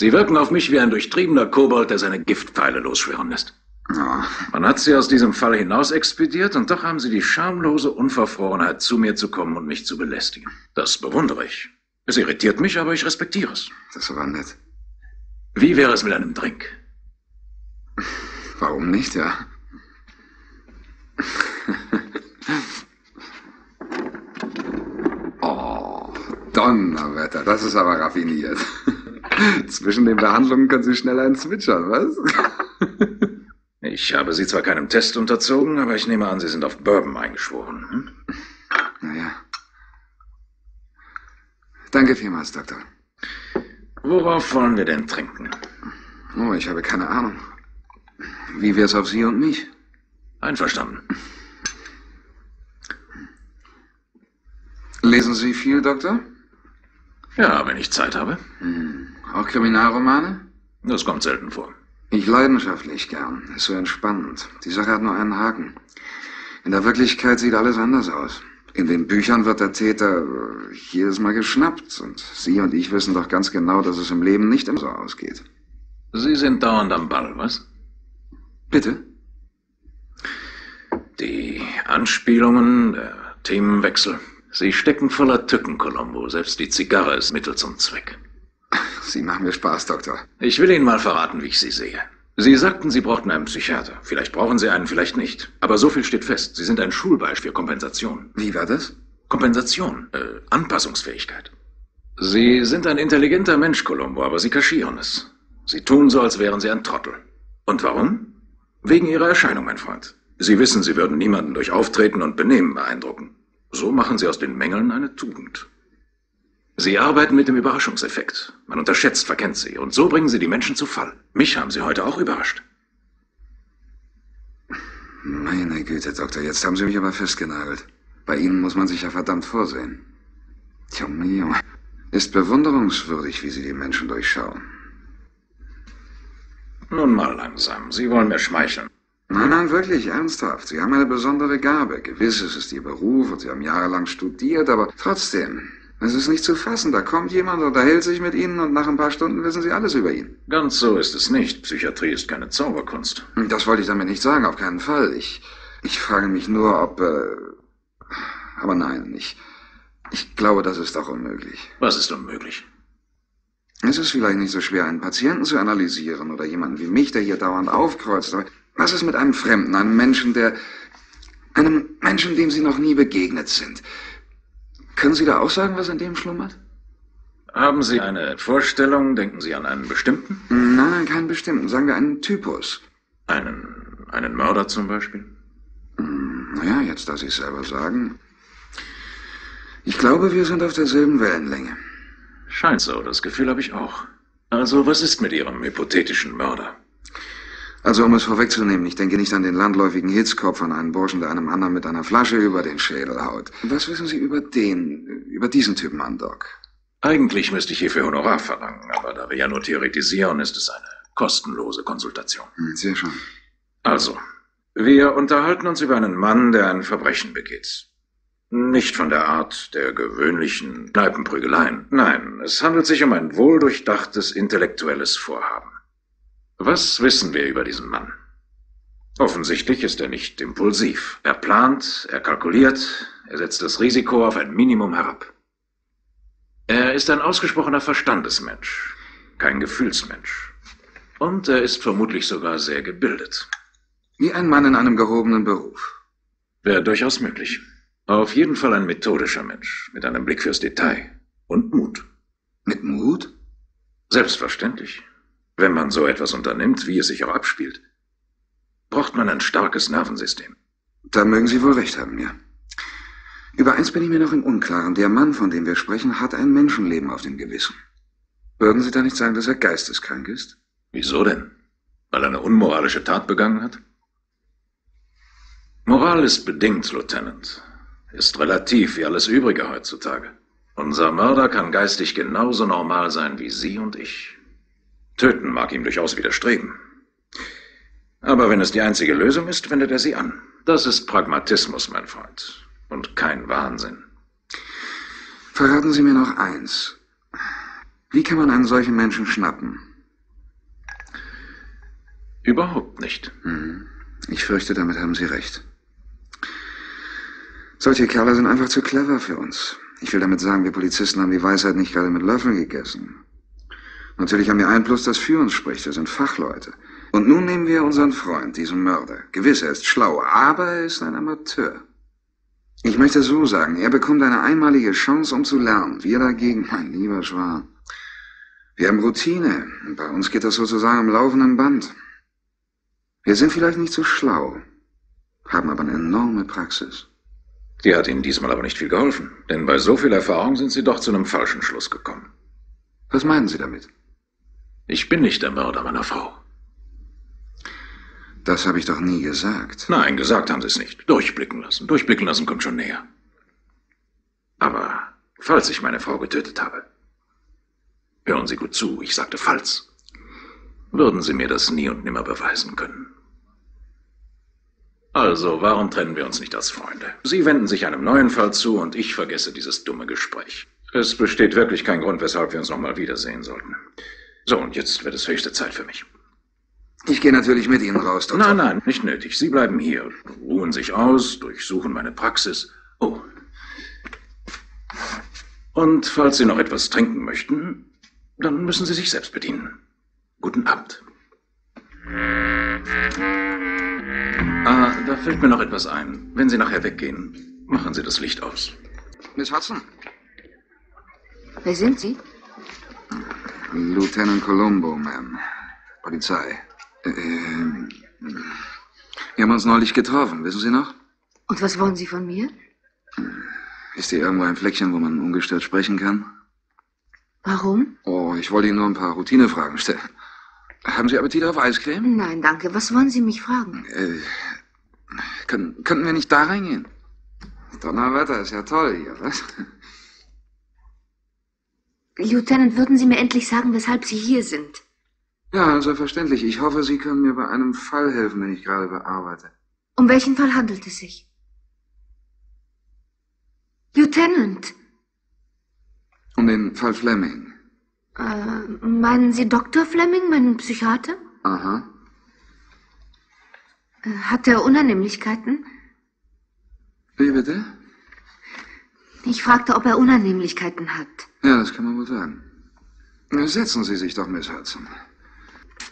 Sie wirken auf mich wie ein durchtriebener Kobold, der seine Giftpfeile losschwirren lässt. Man hat Sie aus diesem Fall hinaus expediert und doch haben Sie die schamlose Unverfrorenheit, zu mir zu kommen und mich zu belästigen. Das bewundere ich. Es irritiert mich, aber ich respektiere es. Das war nett. Wie wäre es mit einem Drink? Warum nicht, ja? Oh, Donnerwetter, das ist aber raffiniert. Zwischen den Behandlungen können Sie schnell einen zwitschern, was? Ich habe Sie zwar keinem Test unterzogen, aber ich nehme an, Sie sind auf Bourbon eingeschworen. Hm? Naja. Danke vielmals, Doktor. Worauf wollen wir denn trinken? Oh, ich habe keine Ahnung. Wie wär's auf Sie und mich? Einverstanden. Lesen Sie viel, Doktor? Ja, wenn ich Zeit habe. Hm. Auch Kriminalromane? Das kommt selten vor. Ich leidenschaftlich gern. Ist so entspannend. Die Sache hat nur einen Haken. In der Wirklichkeit sieht alles anders aus. In den Büchern wird der Täter äh, jedes Mal geschnappt. Und Sie und ich wissen doch ganz genau, dass es im Leben nicht immer so ausgeht. Sie sind dauernd am Ball, was? Bitte? Die Anspielungen, der Themenwechsel. Sie stecken voller Tücken, Colombo. Selbst die Zigarre ist Mittel zum Zweck. Sie machen mir Spaß, Doktor. Ich will Ihnen mal verraten, wie ich Sie sehe. Sie sagten, Sie brauchten einen Psychiater. Vielleicht brauchen Sie einen, vielleicht nicht. Aber so viel steht fest. Sie sind ein Schulbeispiel für Kompensation. Wie war das? Kompensation, äh, Anpassungsfähigkeit. Sie sind ein intelligenter Mensch, Colombo, aber Sie kaschieren es. Sie tun so, als wären Sie ein Trottel. Und warum? Wegen Ihrer Erscheinung, mein Freund. Sie wissen, Sie würden niemanden durch Auftreten und Benehmen beeindrucken. So machen Sie aus den Mängeln eine Tugend. Sie arbeiten mit dem Überraschungseffekt. Man unterschätzt, verkennt Sie. Und so bringen Sie die Menschen zu Fall. Mich haben Sie heute auch überrascht. Meine Güte, Doktor, jetzt haben Sie mich aber festgenagelt. Bei Ihnen muss man sich ja verdammt vorsehen. Junge, Junge. Ist bewunderungswürdig, wie Sie die Menschen durchschauen. Nun mal langsam. Sie wollen mir schmeicheln. Nein, nein, wirklich, ernsthaft. Sie haben eine besondere Gabe. Gewiss, es ist Ihr Beruf und Sie haben jahrelang studiert, aber trotzdem, es ist nicht zu fassen. Da kommt jemand, unterhält sich mit Ihnen und nach ein paar Stunden wissen Sie alles über ihn. Ganz so ist es nicht. Psychiatrie ist keine Zauberkunst. Das wollte ich damit nicht sagen, auf keinen Fall. Ich, ich frage mich nur, ob... Äh, aber nein, ich, ich glaube, das ist auch unmöglich. Was ist unmöglich? Es ist vielleicht nicht so schwer, einen Patienten zu analysieren oder jemanden wie mich, der hier dauernd aufkreuzt. Aber was ist mit einem Fremden, einem Menschen, der... einem Menschen, dem Sie noch nie begegnet sind? Können Sie da auch sagen, was in dem schlummert? Haben Sie eine Vorstellung? Denken Sie an einen bestimmten? Nein, nein, keinen bestimmten. Sagen wir einen Typus. Einen, einen Mörder zum Beispiel? Naja, jetzt, da Sie es selber sagen. Ich glaube, wir sind auf derselben Wellenlänge. Scheint so, das Gefühl habe ich auch. Also, was ist mit Ihrem hypothetischen Mörder? Also, um es vorwegzunehmen, ich denke nicht an den landläufigen Hitzkopf an einen Burschen, der einem anderen mit einer Flasche über den Schädel haut. Was wissen Sie über den, über diesen Typen, Mann, Doc? Eigentlich müsste ich hierfür Honorar verlangen, aber da wir ja nur theoretisieren, ist es eine kostenlose Konsultation. Hm, Sehr schön. Also, wir unterhalten uns über einen Mann, der ein Verbrechen begeht. Nicht von der Art der gewöhnlichen Kneipenprügeleien. Nein, es handelt sich um ein wohldurchdachtes intellektuelles Vorhaben. Was wissen wir über diesen Mann? Offensichtlich ist er nicht impulsiv. Er plant, er kalkuliert, er setzt das Risiko auf ein Minimum herab. Er ist ein ausgesprochener Verstandesmensch, kein Gefühlsmensch. Und er ist vermutlich sogar sehr gebildet. Wie ein Mann in einem gehobenen Beruf. Wäre durchaus möglich. Auf jeden Fall ein methodischer Mensch, mit einem Blick fürs Detail. Und Mut. Mit Mut? Selbstverständlich. Wenn man so etwas unternimmt, wie es sich auch abspielt, braucht man ein starkes Nervensystem. Da mögen Sie wohl recht haben, ja. Über eins bin ich mir noch im Unklaren. Der Mann, von dem wir sprechen, hat ein Menschenleben auf dem Gewissen. Würden Sie da nicht sagen, dass er geisteskrank ist? Wieso denn? Weil er eine unmoralische Tat begangen hat? Moral ist bedingt, Lieutenant. Ist relativ wie alles Übrige heutzutage. Unser Mörder kann geistig genauso normal sein wie Sie und ich. Töten mag ihm durchaus widerstreben. Aber wenn es die einzige Lösung ist, wendet er sie an. Das ist Pragmatismus, mein Freund. Und kein Wahnsinn. Verraten Sie mir noch eins. Wie kann man einen solchen Menschen schnappen? Überhaupt nicht. Hm. Ich fürchte, damit haben Sie recht. Solche Kerle sind einfach zu clever für uns. Ich will damit sagen, wir Polizisten haben die Weisheit nicht gerade mit Löffeln gegessen. Natürlich haben wir ein Plus, das für uns spricht. Wir sind Fachleute. Und nun nehmen wir unseren Freund, diesen Mörder. Gewiss, er ist schlau, aber er ist ein Amateur. Ich möchte so sagen, er bekommt eine einmalige Chance, um zu lernen. Wir dagegen, mein lieber Schwan, wir haben Routine. Und bei uns geht das sozusagen am laufenden Band. Wir sind vielleicht nicht so schlau, haben aber eine enorme Praxis. Die hat Ihnen diesmal aber nicht viel geholfen, denn bei so viel Erfahrung sind Sie doch zu einem falschen Schluss gekommen. Was meinen Sie damit? Ich bin nicht der Mörder meiner Frau. Das habe ich doch nie gesagt. Nein, gesagt haben Sie es nicht. Durchblicken lassen. Durchblicken lassen kommt schon näher. Aber falls ich meine Frau getötet habe, Hören Sie gut zu, ich sagte falls. Würden Sie mir das nie und nimmer beweisen können. Also, warum trennen wir uns nicht als Freunde? Sie wenden sich einem neuen Fall zu und ich vergesse dieses dumme Gespräch. Es besteht wirklich kein Grund, weshalb wir uns nochmal wiedersehen sollten. So, und jetzt wird es höchste Zeit für mich. Ich gehe natürlich mit Ihnen raus, Doktor. Nein, nein, nicht nötig. Sie bleiben hier, ruhen sich aus, durchsuchen meine Praxis. Oh. Und falls Sie noch etwas trinken möchten, dann müssen Sie sich selbst bedienen. Guten Abend. Ah, da fällt mir noch etwas ein. Wenn Sie nachher weggehen, machen Sie das Licht aus. Miss Hudson? Wer sind Sie? Lieutenant Colombo, Ma'am. Polizei. Äh, wir haben uns neulich getroffen, wissen Sie noch? Und was wollen Sie von mir? Ist hier irgendwo ein Fleckchen, wo man ungestört sprechen kann? Warum? Oh, ich wollte Ihnen nur ein paar Routinefragen stellen. Haben Sie Appetit auf Eiscreme? Nein, danke. Was wollen Sie mich fragen? Äh, können, könnten wir nicht da reingehen? Donnerwetter ist ja toll hier, was? Lieutenant, würden Sie mir endlich sagen, weshalb Sie hier sind? Ja, selbstverständlich. Ich hoffe, Sie können mir bei einem Fall helfen, den ich gerade bearbeite. Um welchen Fall handelt es sich? Lieutenant! Um den Fall Fleming. Äh, meinen Sie Dr. Fleming, meinen Psychiater? Aha. Äh, hat er Unannehmlichkeiten? Wie bitte? Ich fragte, ob er Unannehmlichkeiten hat. Ja, das kann man wohl sagen. Setzen Sie sich doch, Miss Hudson.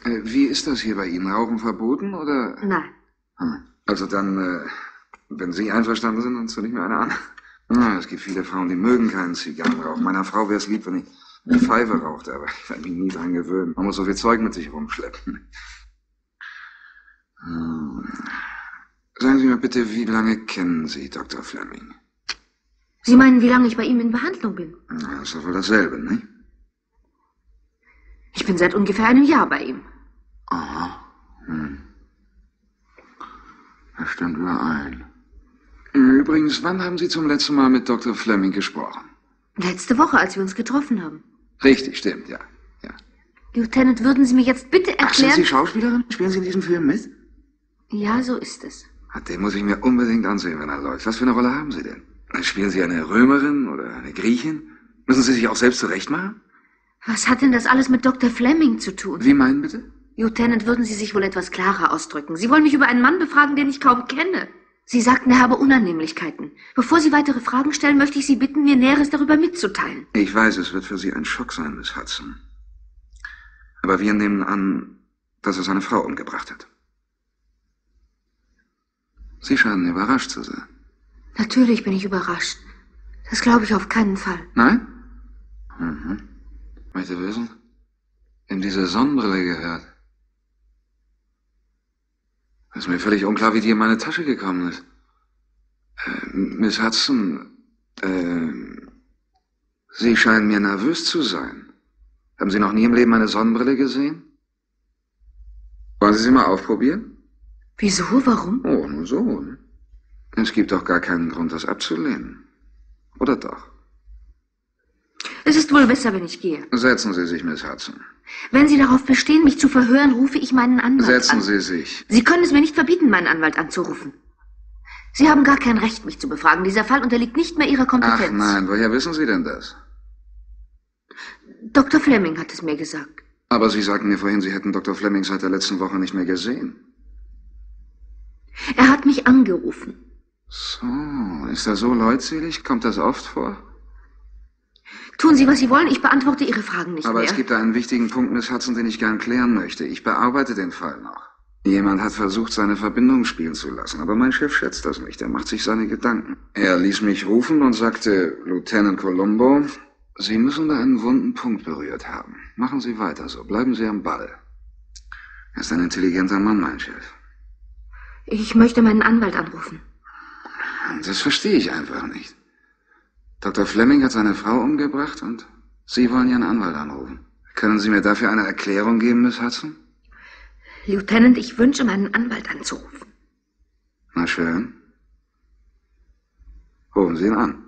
Äh, Wie ist das hier bei Ihnen? Rauchen verboten oder? Nein. Hm. Also dann, äh, wenn Sie einverstanden sind, dann zünde ich mir eine an. Es gibt viele Frauen, die mögen keinen Zigarrenrauch. Meiner Frau wäre es lieb, wenn ich eine Pfeife rauchte, aber ich werde mich nie dran gewöhnen. Man muss so viel Zeug mit sich rumschleppen. Hm. Sagen Sie mir bitte, wie lange kennen Sie Dr. Fleming? Sie meinen, wie lange ich bei ihm in Behandlung bin? Na, ist doch wohl dasselbe, nicht? Ich bin seit ungefähr einem Jahr bei ihm. Aha. Hm. Das stimmt überein. Übrigens, wann haben Sie zum letzten Mal mit Dr. Fleming gesprochen? Letzte Woche, als wir uns getroffen haben. Richtig, stimmt, ja. Lieutenant, würden Sie mir jetzt bitte Ach, sind erklären... Sie Schauspielerin? Spielen Sie in diesem Film mit? ja, so ist es. Ah, Den muss ich mir unbedingt ansehen, wenn er läuft. Was für eine Rolle haben Sie denn? Spielen Sie eine Römerin oder eine Griechin? Müssen Sie sich auch selbst zurechtmachen? Was hat denn das alles mit Dr. Fleming zu tun? Wie meinen bitte? Lieutenant, würden Sie sich wohl etwas klarer ausdrücken? Sie wollen mich über einen Mann befragen, den ich kaum kenne. Sie sagten, er habe Unannehmlichkeiten. Bevor Sie weitere Fragen stellen, möchte ich Sie bitten, mir Näheres darüber mitzuteilen. Ich weiß, es wird für Sie ein Schock sein, Miss Hudson. Aber wir nehmen an, dass er seine Frau umgebracht hat. Sie scheinen überrascht zu sein. Natürlich bin ich überrascht. Das glaube ich auf keinen Fall. Nein? Mhm. Möchte wissen, wem diese Sonnenbrille gehört. Es ist mir völlig unklar, wie die in meine Tasche gekommen ist. Äh, Miss Hudson, äh, Sie scheinen mir nervös zu sein. Haben Sie noch nie im Leben eine Sonnenbrille gesehen? Wollen Sie sie mal aufprobieren? Wieso? Warum? Oh, nur so. Ne? Es gibt doch gar keinen Grund, das abzulehnen. Oder doch? Es ist wohl besser, wenn ich gehe. Setzen Sie sich, Miss Hudson. Wenn Sie darauf bestehen, mich zu verhören, rufe ich meinen Anwalt Setzen an. Sie sich. Sie können es mir nicht verbieten, meinen Anwalt anzurufen. Sie haben gar kein Recht, mich zu befragen. Dieser Fall unterliegt nicht mehr Ihrer Kompetenz. Ach nein, woher wissen Sie denn das? Dr. Fleming hat es mir gesagt. Aber Sie sagten mir vorhin, Sie hätten Dr. Fleming seit der letzten Woche nicht mehr gesehen. Er hat mich angerufen. So, ist er so leutselig? Kommt das oft vor? Tun Sie, was Sie wollen, ich beantworte Ihre Fragen nicht Aber mehr. es gibt da einen wichtigen Punkt, Miss Hudson, den ich gern klären möchte. Ich bearbeite den Fall noch. Jemand hat versucht, seine Verbindung spielen zu lassen, aber mein Chef schätzt das nicht. Er macht sich seine Gedanken. Er ließ mich rufen und sagte, Lieutenant Colombo, Sie müssen da einen wunden Punkt berührt haben. Machen Sie weiter so. Bleiben Sie am Ball. Er ist ein intelligenter Mann, mein Chef. Ich möchte meinen Anwalt anrufen. Das verstehe ich einfach nicht. Dr. Fleming hat seine Frau umgebracht und Sie wollen Ihren Anwalt anrufen. Können Sie mir dafür eine Erklärung geben, Miss Hudson? Lieutenant, ich wünsche, meinen Anwalt anzurufen. Na schön. Rufen Sie ihn an.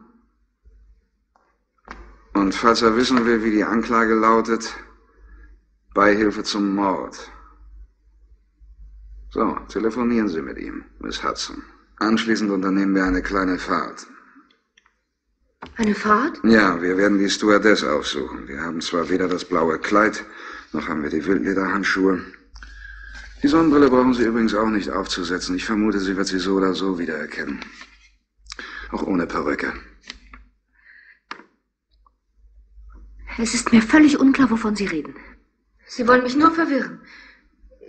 Und falls er wissen will, wie die Anklage lautet, Beihilfe zum Mord. So, telefonieren Sie mit ihm, Miss Hudson. Anschließend unternehmen wir eine kleine Fahrt. Eine Fahrt? Ja, wir werden die Stewardess aufsuchen. Wir haben zwar weder das blaue Kleid, noch haben wir die Wildlederhandschuhe. Die Sonnenbrille brauchen Sie übrigens auch nicht aufzusetzen. Ich vermute, sie wird Sie so oder so wiedererkennen. Auch ohne Perücke. Es ist mir völlig unklar, wovon Sie reden. Sie wollen mich nur verwirren.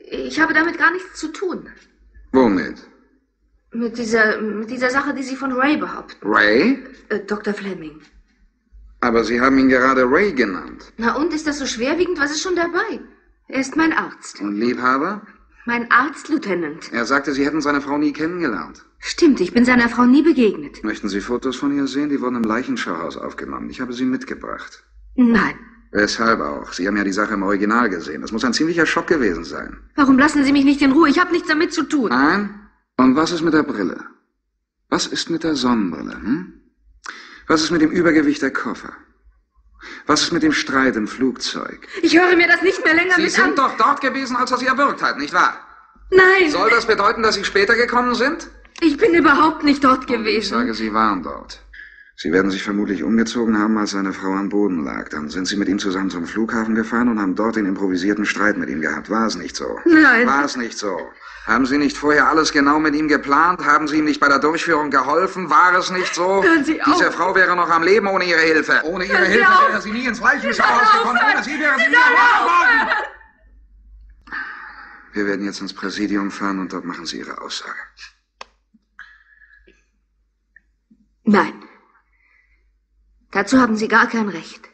Ich habe damit gar nichts zu tun. Womit? Mit dieser, mit dieser Sache, die Sie von Ray behaupten. Ray? Äh, Dr. Fleming. Aber Sie haben ihn gerade Ray genannt. Na und, ist das so schwerwiegend? Was ist schon dabei? Er ist mein Arzt. Und Liebhaber? Mein Arzt, Lieutenant. Er sagte, Sie hätten seine Frau nie kennengelernt. Stimmt, ich bin seiner Frau nie begegnet. Möchten Sie Fotos von ihr sehen? Die wurden im Leichenschauhaus aufgenommen. Ich habe sie mitgebracht. Nein. Weshalb auch? Sie haben ja die Sache im Original gesehen. Das muss ein ziemlicher Schock gewesen sein. Warum lassen Sie mich nicht in Ruhe? Ich habe nichts damit zu tun. Nein? Und was ist mit der Brille? Was ist mit der Sonnenbrille? Hm? Was ist mit dem Übergewicht der Koffer? Was ist mit dem Streit im Flugzeug? Ich höre mir das nicht mehr länger Sie mit sind an. doch dort gewesen, als er Sie erwürgt hat, nicht wahr? Nein, Soll das bedeuten, dass Sie später gekommen sind? ich bin überhaupt nicht dort Ich gewesen. sage, Sie waren dort. Sie werden sich vermutlich umgezogen haben, als seine Frau am Boden lag. Dann sind Sie mit ihm zusammen zum Flughafen gefahren und haben dort den improvisierten Streit mit ihm gehabt. War es nicht so? Nein. War es nicht so? Haben Sie nicht vorher alles genau mit ihm geplant? Haben Sie ihm nicht bei der Durchführung geholfen? War es nicht so? Hören Sie auf. Diese Frau wäre noch am Leben ohne Ihre Hilfe. Ohne Ihre Hilfe auf. wäre sie nie ins Leichenschauhaus gekommen. Ohne Sie wäre sie nie ermordet worden. Wir werden jetzt ins Präsidium fahren und dort machen Sie Ihre Aussage. Nein. Dazu haben Sie gar kein Recht.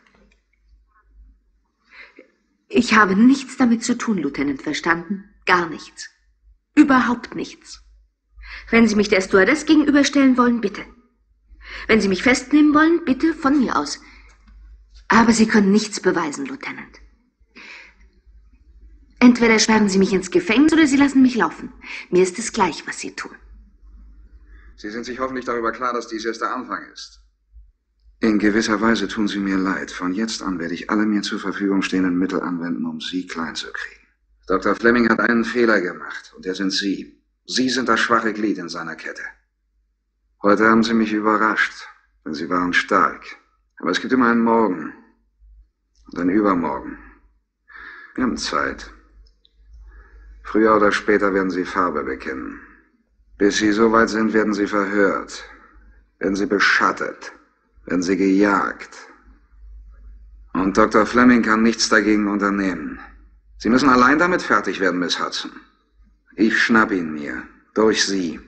Ich habe nichts damit zu tun, Lieutenant, verstanden? Gar nichts. Überhaupt nichts. Wenn Sie mich der Stewardess gegenüberstellen wollen, bitte. Wenn Sie mich festnehmen wollen, bitte von mir aus. Aber Sie können nichts beweisen, Lieutenant. Entweder sperren Sie mich ins Gefängnis oder Sie lassen mich laufen. Mir ist es gleich, was Sie tun. Sie sind sich hoffentlich darüber klar, dass dies erst der Anfang ist. In gewisser Weise tun Sie mir leid. Von jetzt an werde ich alle mir zur Verfügung stehenden Mittel anwenden, um Sie klein zu kriegen. Dr. Fleming hat einen Fehler gemacht, und der sind Sie. Sie sind das schwache Glied in seiner Kette. Heute haben Sie mich überrascht, denn Sie waren stark. Aber es gibt immer einen Morgen und einen Übermorgen. Wir haben Zeit. Früher oder später werden Sie Farbe bekennen. Bis Sie so weit sind, werden Sie verhört, werden Sie beschattet, werden Sie gejagt. Und Dr. Fleming kann nichts dagegen unternehmen. Sie müssen allein damit fertig werden, Miss Hudson. Ich schnapp ihn mir, durch Sie.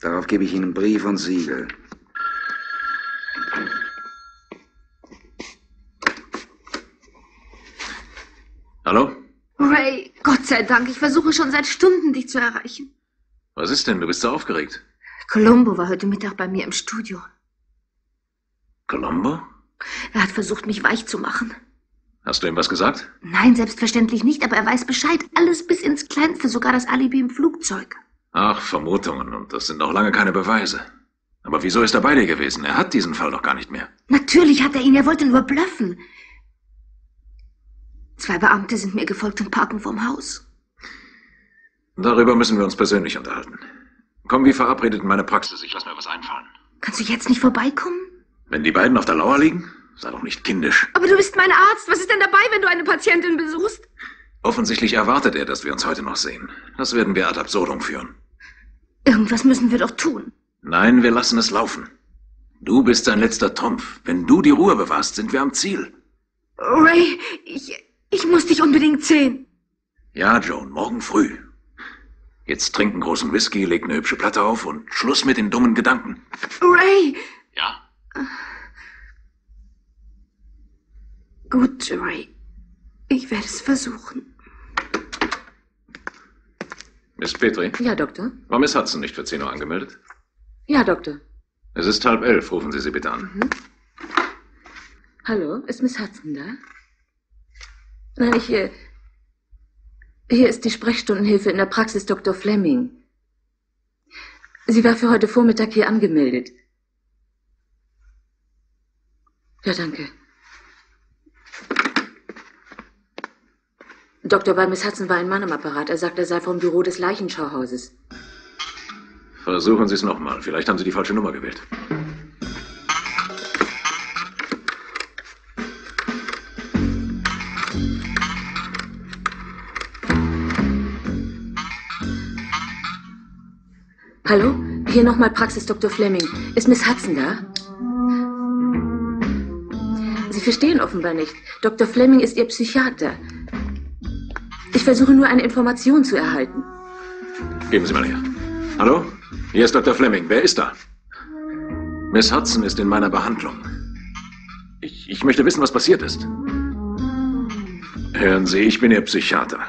Darauf gebe ich Ihnen Brief und Siegel. Hallo? Ray, Gott sei Dank, ich versuche schon seit Stunden, dich zu erreichen. Was ist denn? Du bist so aufgeregt. Colombo war heute Mittag bei mir im Studio. Colombo? Er hat versucht, mich weich zu machen. Hast du ihm was gesagt? Nein, selbstverständlich nicht, aber er weiß Bescheid. Alles bis ins Kleinste, sogar das Alibi im Flugzeug. Ach, Vermutungen. Und das sind noch lange keine Beweise. Aber wieso ist er bei dir gewesen? Er hat diesen Fall doch gar nicht mehr. Natürlich hat er ihn, er wollte nur bluffen. Zwei Beamte sind mir gefolgt und parken vorm Haus. Darüber müssen wir uns persönlich unterhalten. Komm wie verabredet in meine Praxis. Ich lass mir was einfallen. Kannst du jetzt nicht vorbeikommen? Wenn die beiden auf der Lauer liegen? Sei doch nicht kindisch. Aber du bist mein Arzt. Was ist denn dabei, wenn du eine Patientin besuchst? Offensichtlich erwartet er, dass wir uns heute noch sehen. Das werden wir ad absurdum führen. Irgendwas müssen wir doch tun. Nein, wir lassen es laufen. Du bist sein letzter Trumpf. Wenn du die Ruhe bewahrst, sind wir am Ziel. Ray, ich, ich muss dich unbedingt sehen. Ja, Joan, morgen früh. Jetzt trink einen großen Whisky, leg eine hübsche Platte auf und Schluss mit den dummen Gedanken. Ray! Ja? Gut, Ray. Ich werde es versuchen. Miss Petri, Ja, Doktor? war Miss Hudson nicht für 10 Uhr angemeldet? Ja, Doktor. Es ist halb elf, rufen Sie sie bitte an. Hallo, ist Miss Hudson da? Nein, ich, äh, hier ist die Sprechstundenhilfe in der Praxis Dr. Fleming. Sie war für heute Vormittag hier angemeldet. Ja, danke. Dr. bei Miss Hudson war ein Mann am Apparat. Er sagt, er sei vom Büro des Leichenschauhauses. Versuchen Sie es nochmal. Vielleicht haben Sie die falsche Nummer gewählt. Hallo? Hier nochmal Praxis Dr. Fleming. Ist Miss Hudson da? Sie verstehen offenbar nicht. Dr. Fleming ist Ihr Psychiater. Ich versuche nur eine Information zu erhalten. Geben Sie mal her. Hallo? Hier ist Dr. Fleming. Wer ist da? Miss Hudson ist in meiner Behandlung. Ich, ich möchte wissen, was passiert ist. Hören Sie, ich bin Ihr Psychiater.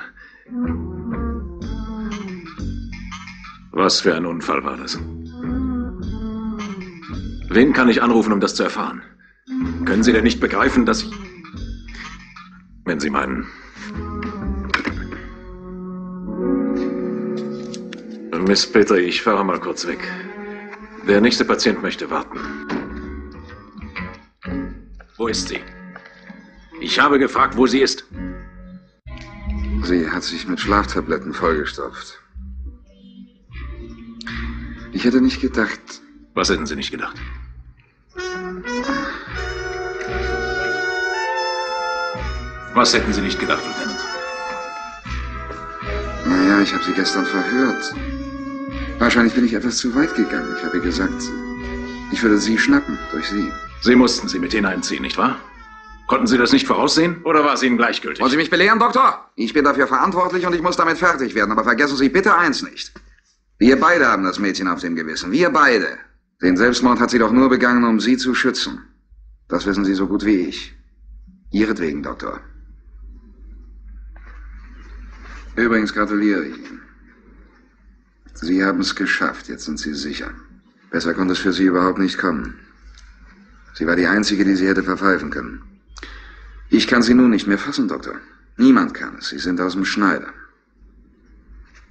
Was für ein Unfall war das? Wen kann ich anrufen, um das zu erfahren? Können Sie denn nicht begreifen, dass ich... Wenn Sie meinen... Miss Petrie, ich fahre mal kurz weg. Der nächste Patient möchte warten. Wo ist sie? Ich habe gefragt, wo sie ist. Sie hat sich mit Schlaftabletten vollgestopft. Ich hätte nicht gedacht. Was hätten Sie nicht gedacht? Was hätten Sie nicht gedacht, Lieutenant? Naja, ich habe sie gestern verhört. Wahrscheinlich bin ich etwas zu weit gegangen. Ich habe gesagt, ich würde sie schnappen durch sie. Sie mussten sie mit hineinziehen, nicht wahr? Konnten Sie das nicht voraussehen oder war es Ihnen gleichgültig? Wollen Sie mich belehren, Doktor? Ich bin dafür verantwortlich und ich muss damit fertig werden. Aber vergessen Sie bitte eins nicht. Wir beide haben das Mädchen auf dem Gewissen. Wir beide. Den Selbstmord hat sie doch nur begangen, um Sie zu schützen. Das wissen Sie so gut wie ich. Ihretwegen, Doktor. Übrigens gratuliere ich Ihnen. Sie haben es geschafft, jetzt sind Sie sicher. Besser konnte es für Sie überhaupt nicht kommen. Sie war die Einzige, die Sie hätte verpfeifen können. Ich kann Sie nun nicht mehr fassen, Doktor. Niemand kann es. Sie sind aus dem Schneider.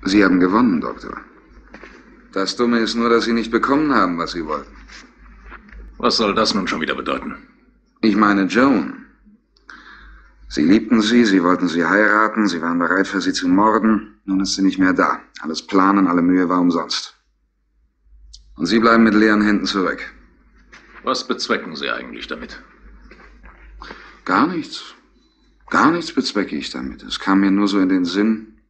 Sie haben gewonnen, Doktor. Das Dumme ist nur, dass Sie nicht bekommen haben, was Sie wollten. Was soll das nun schon wieder bedeuten? Ich meine Joan. Sie liebten sie, sie wollten sie heiraten, sie waren bereit für sie zu morden. Nun ist sie nicht mehr da. Alles Planen, alle Mühe war umsonst. Und Sie bleiben mit leeren Händen zurück. Was bezwecken Sie eigentlich damit? Gar nichts. Gar nichts bezwecke ich damit. Es kam mir nur so in den Sinn.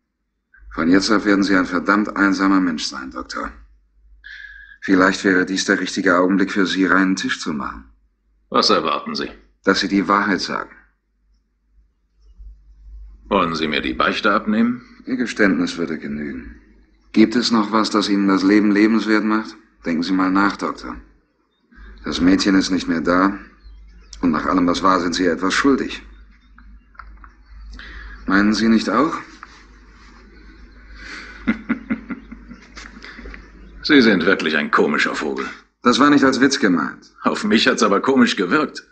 Von jetzt auf werden Sie ein verdammt einsamer Mensch sein, Doktor. Vielleicht wäre dies der richtige Augenblick für Sie, reinen Tisch zu machen. Was erwarten Sie? Dass Sie die Wahrheit sagen. Wollen Sie mir die Beichte abnehmen? Ihr Geständnis würde genügen. Gibt es noch was, das Ihnen das Leben lebenswert macht? Denken Sie mal nach, Doktor. Das Mädchen ist nicht mehr da. Und nach allem, was war, sind Sie etwas schuldig. Meinen Sie nicht auch? Sie sind wirklich ein komischer Vogel. Das war nicht als Witz gemeint. Auf mich hat's aber komisch gewirkt.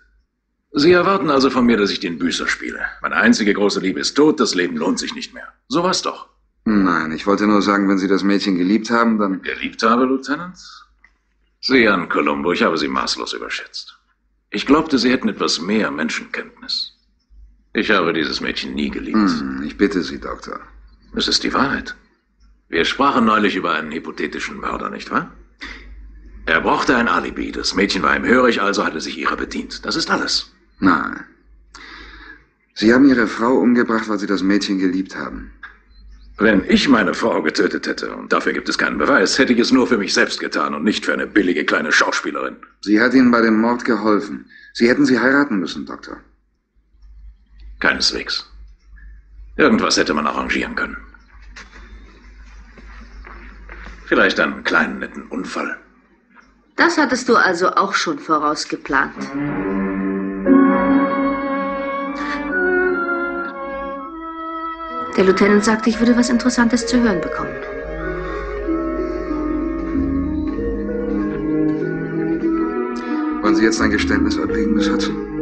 Sie erwarten also von mir, dass ich den Büßer spiele. Meine einzige große Liebe ist tot, das Leben lohnt sich nicht mehr. So war's doch. Nein, ich wollte nur sagen, wenn Sie das Mädchen geliebt haben, dann... Geliebt habe, Lieutenant? Sie an Columbo, ich habe Sie maßlos überschätzt. Ich glaubte, Sie hätten etwas mehr Menschenkenntnis. Ich habe dieses Mädchen nie geliebt. Hm, ich bitte Sie, Doktor. Es ist die Wahrheit. Wir sprachen neulich über einen hypothetischen Mörder, nicht wahr? Er brauchte ein Alibi. Das Mädchen war ihm hörig, also hatte sich ihrer bedient. Das ist alles. Nein. Sie haben Ihre Frau umgebracht, weil Sie das Mädchen geliebt haben. Wenn ich meine Frau getötet hätte, und dafür gibt es keinen Beweis, hätte ich es nur für mich selbst getan und nicht für eine billige kleine Schauspielerin. Sie hat Ihnen bei dem Mord geholfen. Sie hätten sie heiraten müssen, Doktor. Keineswegs. Irgendwas hätte man arrangieren können. Vielleicht einen kleinen netten Unfall. Das hattest du also auch schon vorausgeplant. Der Lieutenant sagte, ich würde was Interessantes zu hören bekommen. Wollen Sie jetzt ein Geständnis ablegen, Miss Hudson?